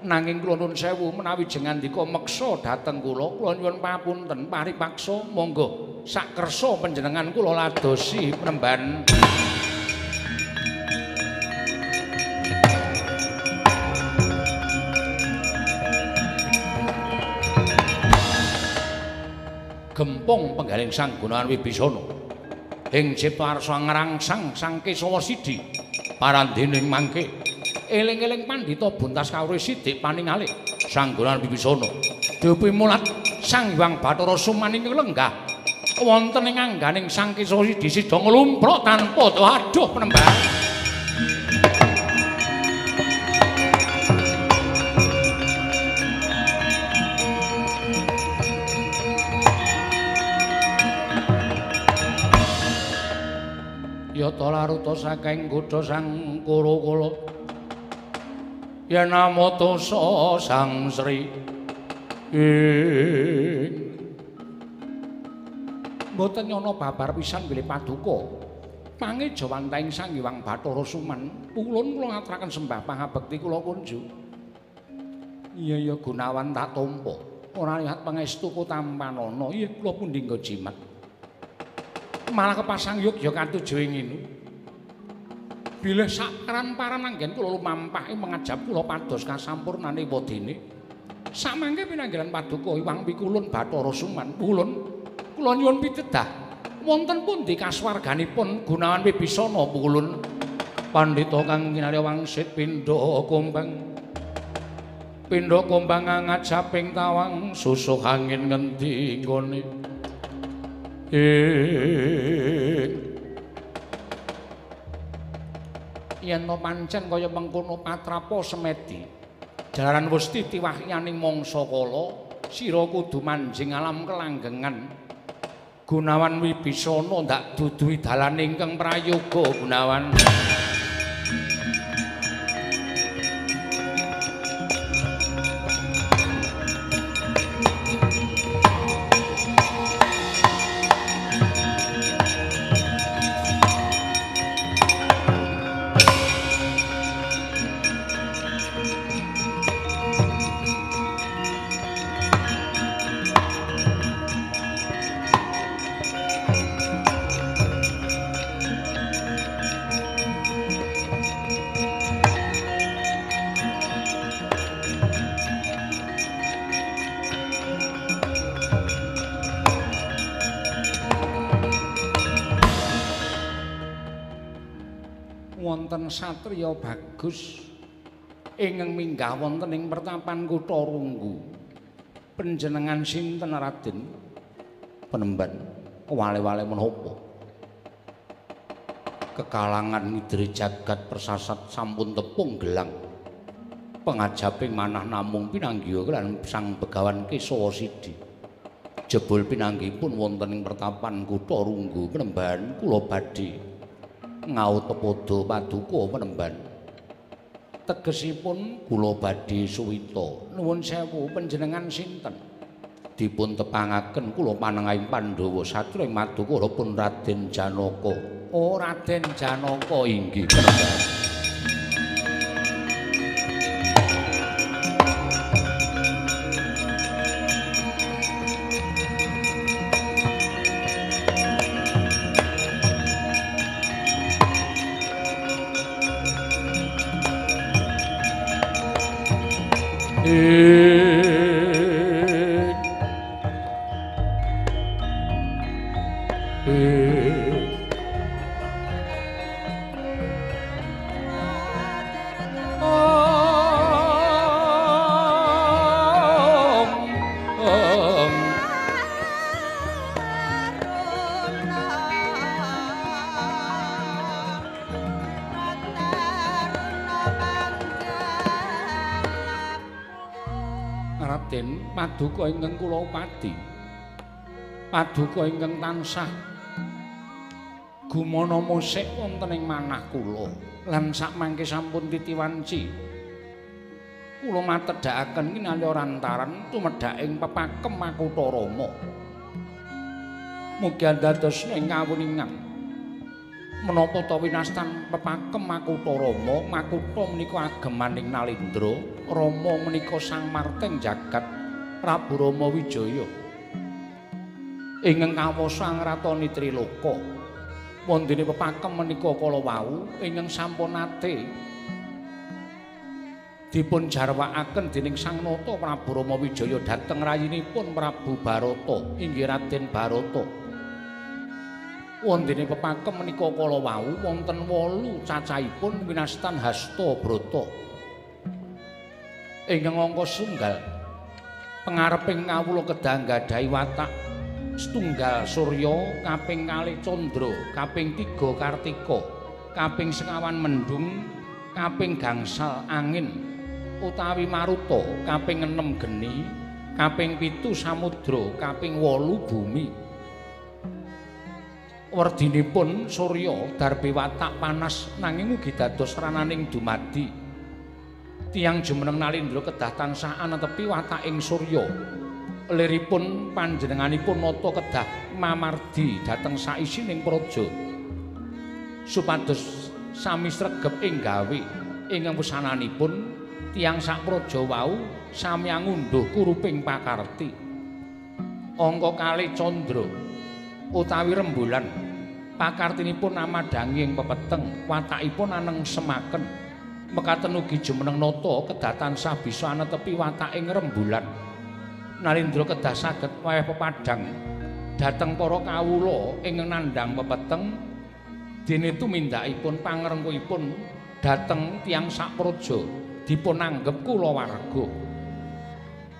Nanging kula nuwun sewu menawi jengan dika meksa dhateng kula, kula nyuwun pamunten paripaksa monggo sak kersa panjenengan kula ladosi penemban. gempung penggaling sang Gunawan Wibisana. Ing cipta arsa ngrangsang sang Kesawa Sidi parandening mangke eling-eling pandhita buntas kawruh sithik paningalih sang Gunawan Wibisana diupi mulat sang Hyang Bathara sumaning lenggah. Wonten ing angganing sang Kesawa Sidi sida nglumpruk tanpa aduh penembang yata laruta saking kutha sang Kurakala yen namata sang Sri. Ing mboten nyana babar pisan bilih paduka. Pangeja wantahing sang Hyang Bathara Suman pulun kula ngaturaken sembah pangabekti kula kunju iya ya Gunawan tak tampa ora lihat pangestu kutampanana iya kula pundi nggo jimat? Malah kepasang Yogya katuju ing ngene. Bilih sakaran paran anggen kula lumampahi mengajab kula pados kasampurnane wadene. Samangke pinanggilan paduka Iwang Pikulun Bathara Suman. Kulun kula nyuwun pitedah. Wonten pundi kaswarganipun Gunawan Wibisana Kulun? Pandhita kang kinarya wangsit pindha kumbang. Pindha kumbang ngajaping tawang susuh angin ngendi nggone. Yen no pancen kaya mengkono patrapa semedi. Jalaran Gusti tiwahyaning mangsa kala sira kudu manjing alam kelanggengan. Gunawan Wibisana ndak duduhi dalan ingkang prayoga Gunawan bagus ingkang minggah wonten ing pertapan kutha Runggu. Panjenengan sinten Raden? Penemban wale-wale menapa? Kekalangan ngidri jagat persasat sampun tepung gelang. Pengajaping manah namung pinanggiya lan sang begawan Kesawa Sidi. Jebul pinanggipun wonten ing pertapan kutha Runggu penemban kula badhe ngaut padha paduka penemban. Tegesipun kula badhe suwita. Nuwun sewu panjenengan sinten? Dipun tepangaken kula panengahing Pandhawa satru ing Madukara pun Raden Janaka. Oh Raden Janaka inggih. menika paduka ingkang kula upati paduka ingkang tansah gumana musik wonten ing manah kula. Lan sak mangke sampun titiwanci kula matedhakaken kinali rantaran tumedhak ing pepakem makutha rama. Mugi dados ing kawuningan menapa ta winastan pepakem makutha rama? Makutha menika agemaning nalindra rama menika sang marteng jagat Prabu Rama Wijaya ingkang kawasa ngratoni Triloka. Wondene pepakem menika kala wau ingkang sampun nate dipun jarwakaken dening Sang Nata Prabu Rama Wijaya dhateng rayinipun Prabu Barata inggih Raden Barata wondene pepakem menika kala wau wonten 8 cacahipun winastan Hasta Brata. Ingkang angka sunggal pengareping kawula kedah gadhahi watak setunggal surya kaping kalih candra kaping tiga kartika kaping sekawan mendung kaping gangsal angin utawi maruta kaping enem geni kaping pitu samudra kaping wolu bumi. Werdinipun surya darbe watak panas nanging ugi dados rananing dumadi tiang jumeneng nalindra kedah tansah anetepi wataking surya. Liripun panjenenganipun nata kedah mamardi dhateng saisining praja. Supados sami sregep ing gawe. Ingkang pesananipun tiang sak praja wau sami ngunduh kuruping pakarti. Angka kalih candra utawi rembulan pakartinipun amadangi ing pepeteng watakipun aneng semaken mekaten ugi jumeneng nata kedatan sah bisa anetepi wataking rembulan nalindra kedah saged wayah pepadang dhateng para kawula ing nandhang pepeteng dene tumindakipun pangrengkuhipun dhateng tiyang sapraja dipun anggep kula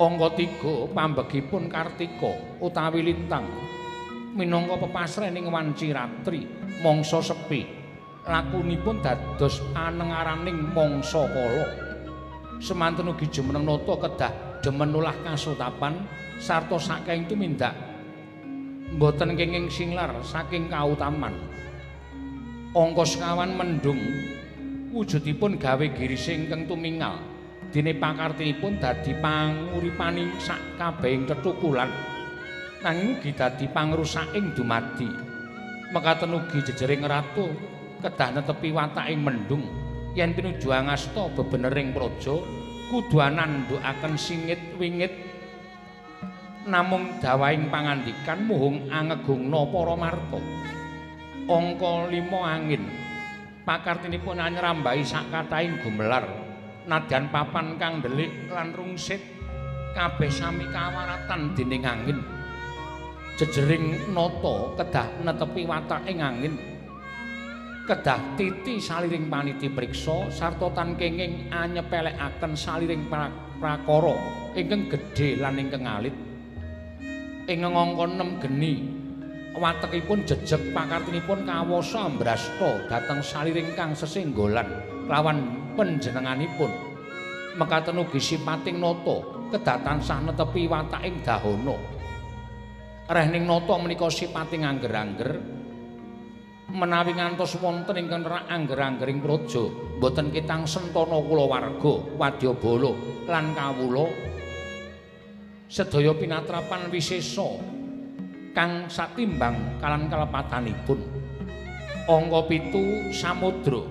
angka 3 pambegipun kartika utawi lintang minangka pepasrening wanci ratri mangsa sepi lakunipun dados anengaraning mangsa kala. Semanten ugi jumeneng nata kedah demen ulah kasutapan sarta saking tumindak mboten kenging singlar saking kautaman. Angka sekawan mendung wujudipun gawe girising ingkang tumingal. Dene pakartinipun dadi panguripaning sak kabehing tetukulan. Nanging ugi dadi pangrusaking dumadi. Mekaten ugi jejering ratu kedah netepi wataking mendung. Yen pinuju angasta bebenering praja kudu anandukaken singit wingit namung dawaing pangandikan muhung angegungna para marta. Angka 5 angin. Pakartinipun anyrambahi sak kathahing gumelar. Nadyan papan kang delik lan rungsit. Kabeh sami kawaratan dening angin. Jejering nata kedah netepi wataking angin kedah titi saliring paniti priksa sarta tan kenging anyepelekaken saliring prakara. Ingkang gedhe lan ingkang alit. Ing ngangka 6 geni. Watekipun jejeg pakartinipun kawasa ambrasta dhateng saliring kang sesenggolan lawan panjenenganipun. Mekaten ugi sipating nata kedah tansah netepi wataking dahana rehning nata menika sipating angger-angger menawi ngantos wonten ingkang nerak angger-anggering praja boten kitang sentana kula warga wadyabala lan kawula. Sedaya pinatrapan wisesa kang satimbang kalan kalepatanipun. Angka pitu samudra.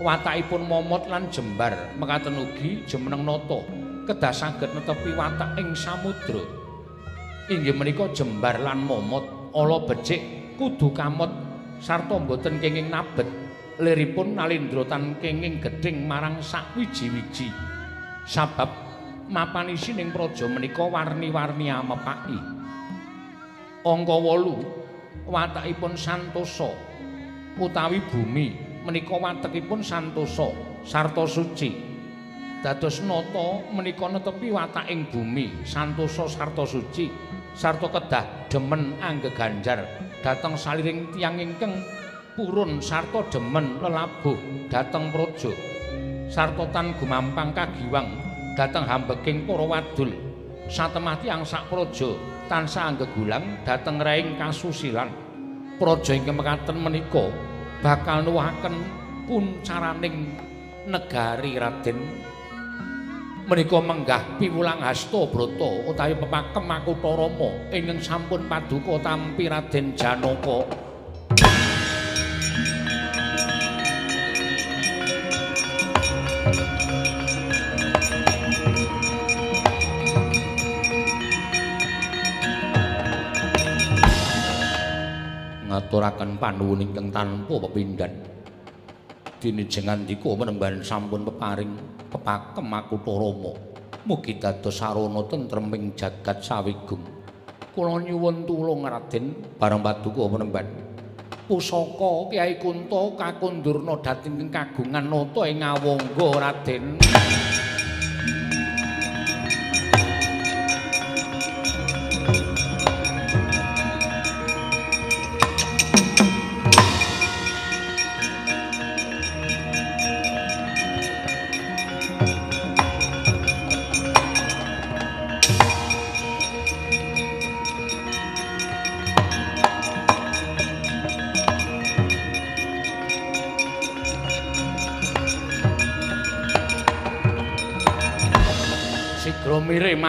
Watakipun momot lan jembar mekaten ugi jemeneng nata kedah saged netepi watak ing samudra. Inggih menika jembar lan momot ala becik kudu kamot sarta boten kenging nabet liripun nalindra tan kenging gedhing marang sakwiji-wiji. Sabab mapanisi ning praja menika warni-warni amepaki. Angka 8 watakipun santosa. Utawi bumi menika watekipun santosa sarta suci. Dados nata menika netepi wataking bumi santosa sarta suci. Sarta kedah demen anggeganjar dhateng saliring tiyang ingkang purun sarta demen lelabuh dhateng praja. Sarta tan gumampang kagiwang dhateng hambeking para wadul. Satemah tiyang sak praja tansah anggegulang dhateng raing kasusilan. Praja ingkang mekaten menika bakal nuwuhaken puncaraning negari Raden menika menggah piwulang hasta brata utawi pepakem makutha rama ingkang sampun paduka tampi Raden Janaka. Ngaturaken panuwun ingkang tanpa pepindhan. Dinijengan dika menemban sampun peparing pepakem makutha rama mugi dados sarana tentreming jagat sawigung. Kula nyuwun tulung Raden bareng paduka menemban pusaka Kyai Kunto kakundurna dhateng kagungan nata ing ngawangga Raden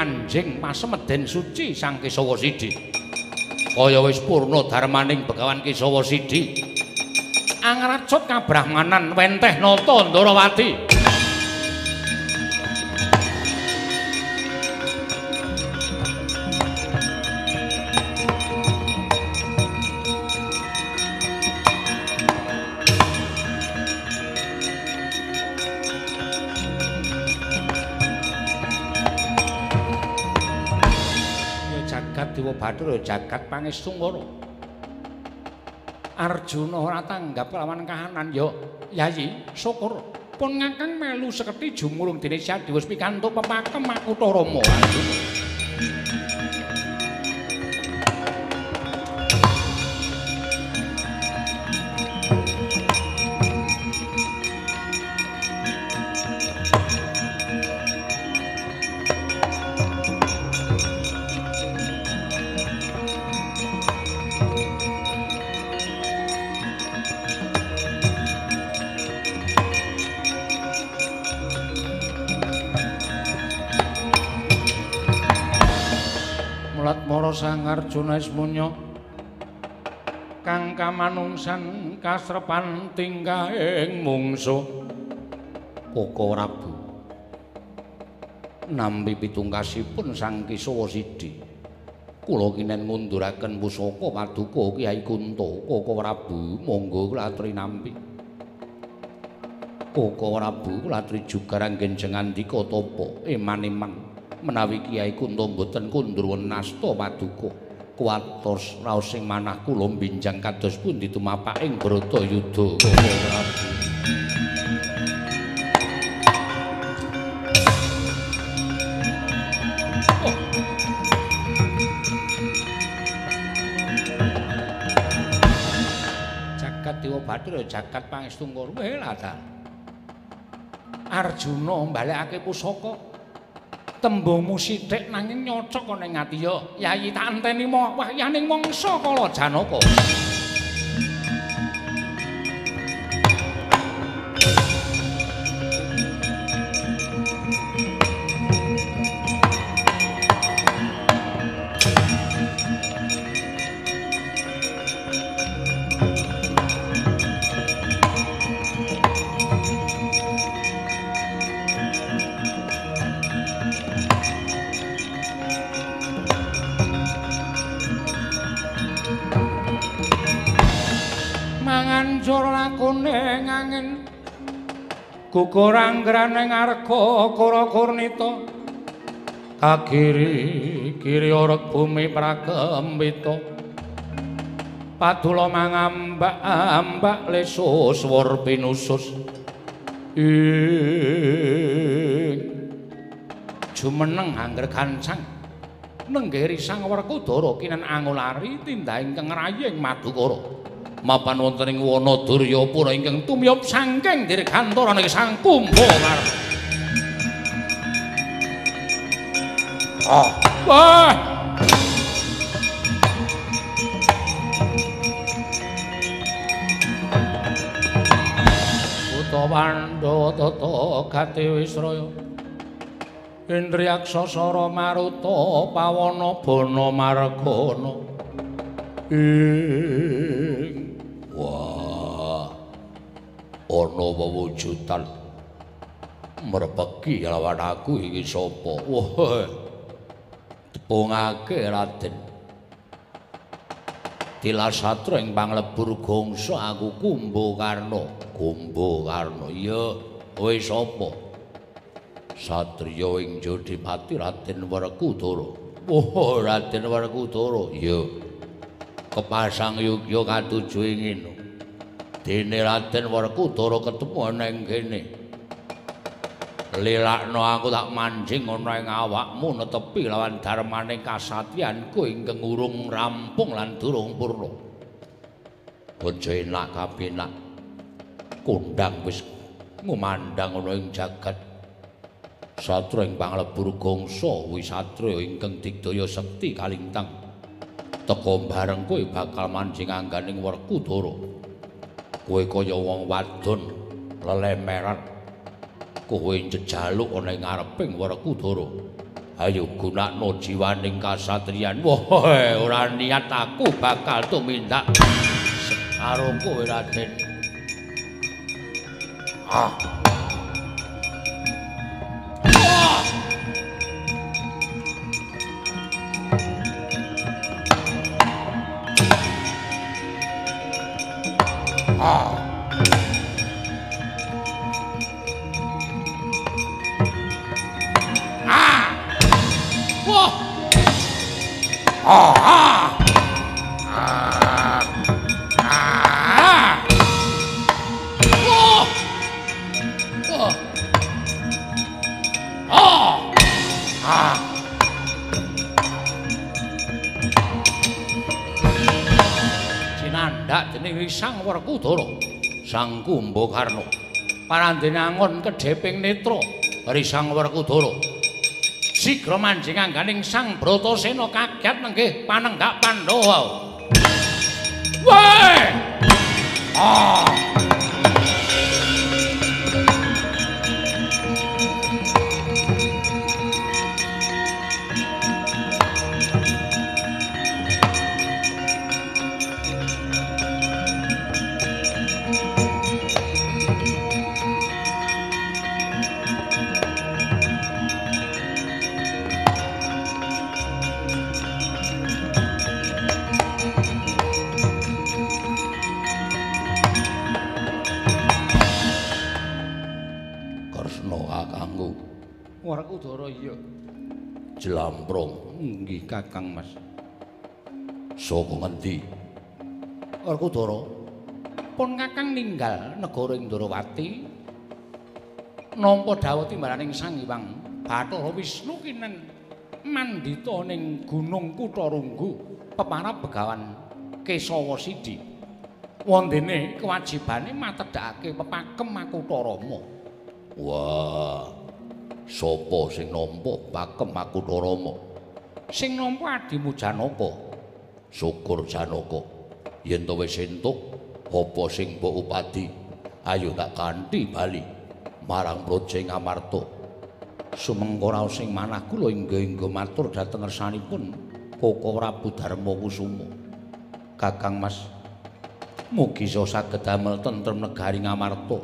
manjing pasemeden suci sang Kisawa Sidi. Kaya wis purna darmaning Begawan Kisawa Sidi. Angracut kabrahmanan wenteh nata Ndarawati. Bathara jagat pangestunggara. Arjuna ora tanggap lawan kahanan ya Yayi syukur pun ngakang melu seketi jumulung dene Syadi wis pikantuk pepakem makutha Rama Arjuna. Arjuna Ismunya kang kamanungsan kasrepan tingkahing mungsuh Koko Rabu. Nampi pitungkasipun Sang Kisawa Sidi. Kula kinen ngunduraken pusaka paduka Kyai Kunto Koko Rabu monggo kula aturi nampi. Koko Rabu kula aturi jugarang genjengan dika tapa eman-eman menawi Kiai Kunto mboten kundur nasta paduka kuwatos raos sing manah kula binjang kados pundi tumapaking Bratayuda Jagat Dewa Bathara jagat pangestunggara welata Arjuna mbalekake pusaka tembungmu sithik nanging nyocok ana ing ati ya yayi tak enteni wahyaning mangsa kala janaka gugur anggrane ngarga kura kurnita kagiri kiri orek bumi pragembita padula mangambak ambak lesus wur pinusus. Ing. Jumeneng angger gancang. Nenggeri sang werkudara kinan angulari tindak ingkang rayeng madukara mapan wonten ing wana duryapura ingkang tumiyup saking dirgantara ing sang kumbhakar ah. Wah. Utawa tata gati wisraya. Indriyaksasara maruta pawana bana margana. Ing Wah. Ana wewujudan mrepeki lawan aku iki sapa? Wah. Tepungake Raden. Tilasatra ing panglebur gongsa aku Kumbakarna. Kumbakarna. Iya, kowe sapa? Satriya ing Jodipati Raden Werkudara. Oh, Raden Werkudara. Iya. Kepasang yugya katuju ing ngene. Dene Raden Werkudara ketemu ana ing kene. Lelakno aku tak manjing ana ing awakmu netepi lawan darmaning kasatyanku ingkang urung rampung lan durung purna. Aja enak kapenak. Kondang wis ngumandang ana ing jagat. Satra ing panglebur gongsa wisatra ingkang digdaya sekti kalintang. Teka bareng kowe bakal manjing angganing Werkudara. Kowe kaya wong wadon lelemeran. Kowe njejaluk ana ing ngareping Werkudara. Ayo gunakno jiwaning kasatriyan. Wah, ora niat aku bakal tumindak karo kowe Raden. Ah. Oh. Sang Kumbakarna. Parandene angon kedheping netra Risang Werkudara. Sigra manjing angganing Sang Bratasena kaget nenggih panenggak Pandhawa. Weh! Ah! Nggih Kakang Mas saka ngendi? Werkudara pun Kakang ninggal negara Indrawati nampa dawuh timbalaning Sang Hyang Bathara Wisnu kinen mandita ning Gunung Kutarunggu peparap Begawan Kesawa Sidi wondene kewajibane matedhakake pepakem Makutarama Wah. Sapa sing nampa pakem Makutarama? Sing nampa adimu Janaka Syukur Janaka. Yen to wis entuk apa sing mbok upadi, ayo tak kanthi bali marang Praja Ngamarta. sumengko raos sing manah kula inggih-inggih matur dhateng ngersanipun Koko Prabu Darma Kusuma. Kakang Mas, mugi so saged damel tentrem negari Ngamarta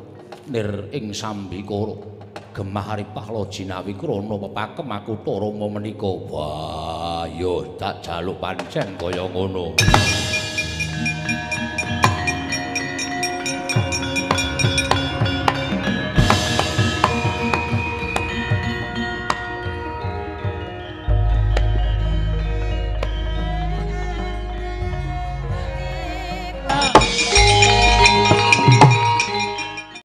nir ing Sambikara. Gemah haripah jinawi krana pepakem aku Tarama menika. Wah, yo tak jaluk pancen kaya ngono.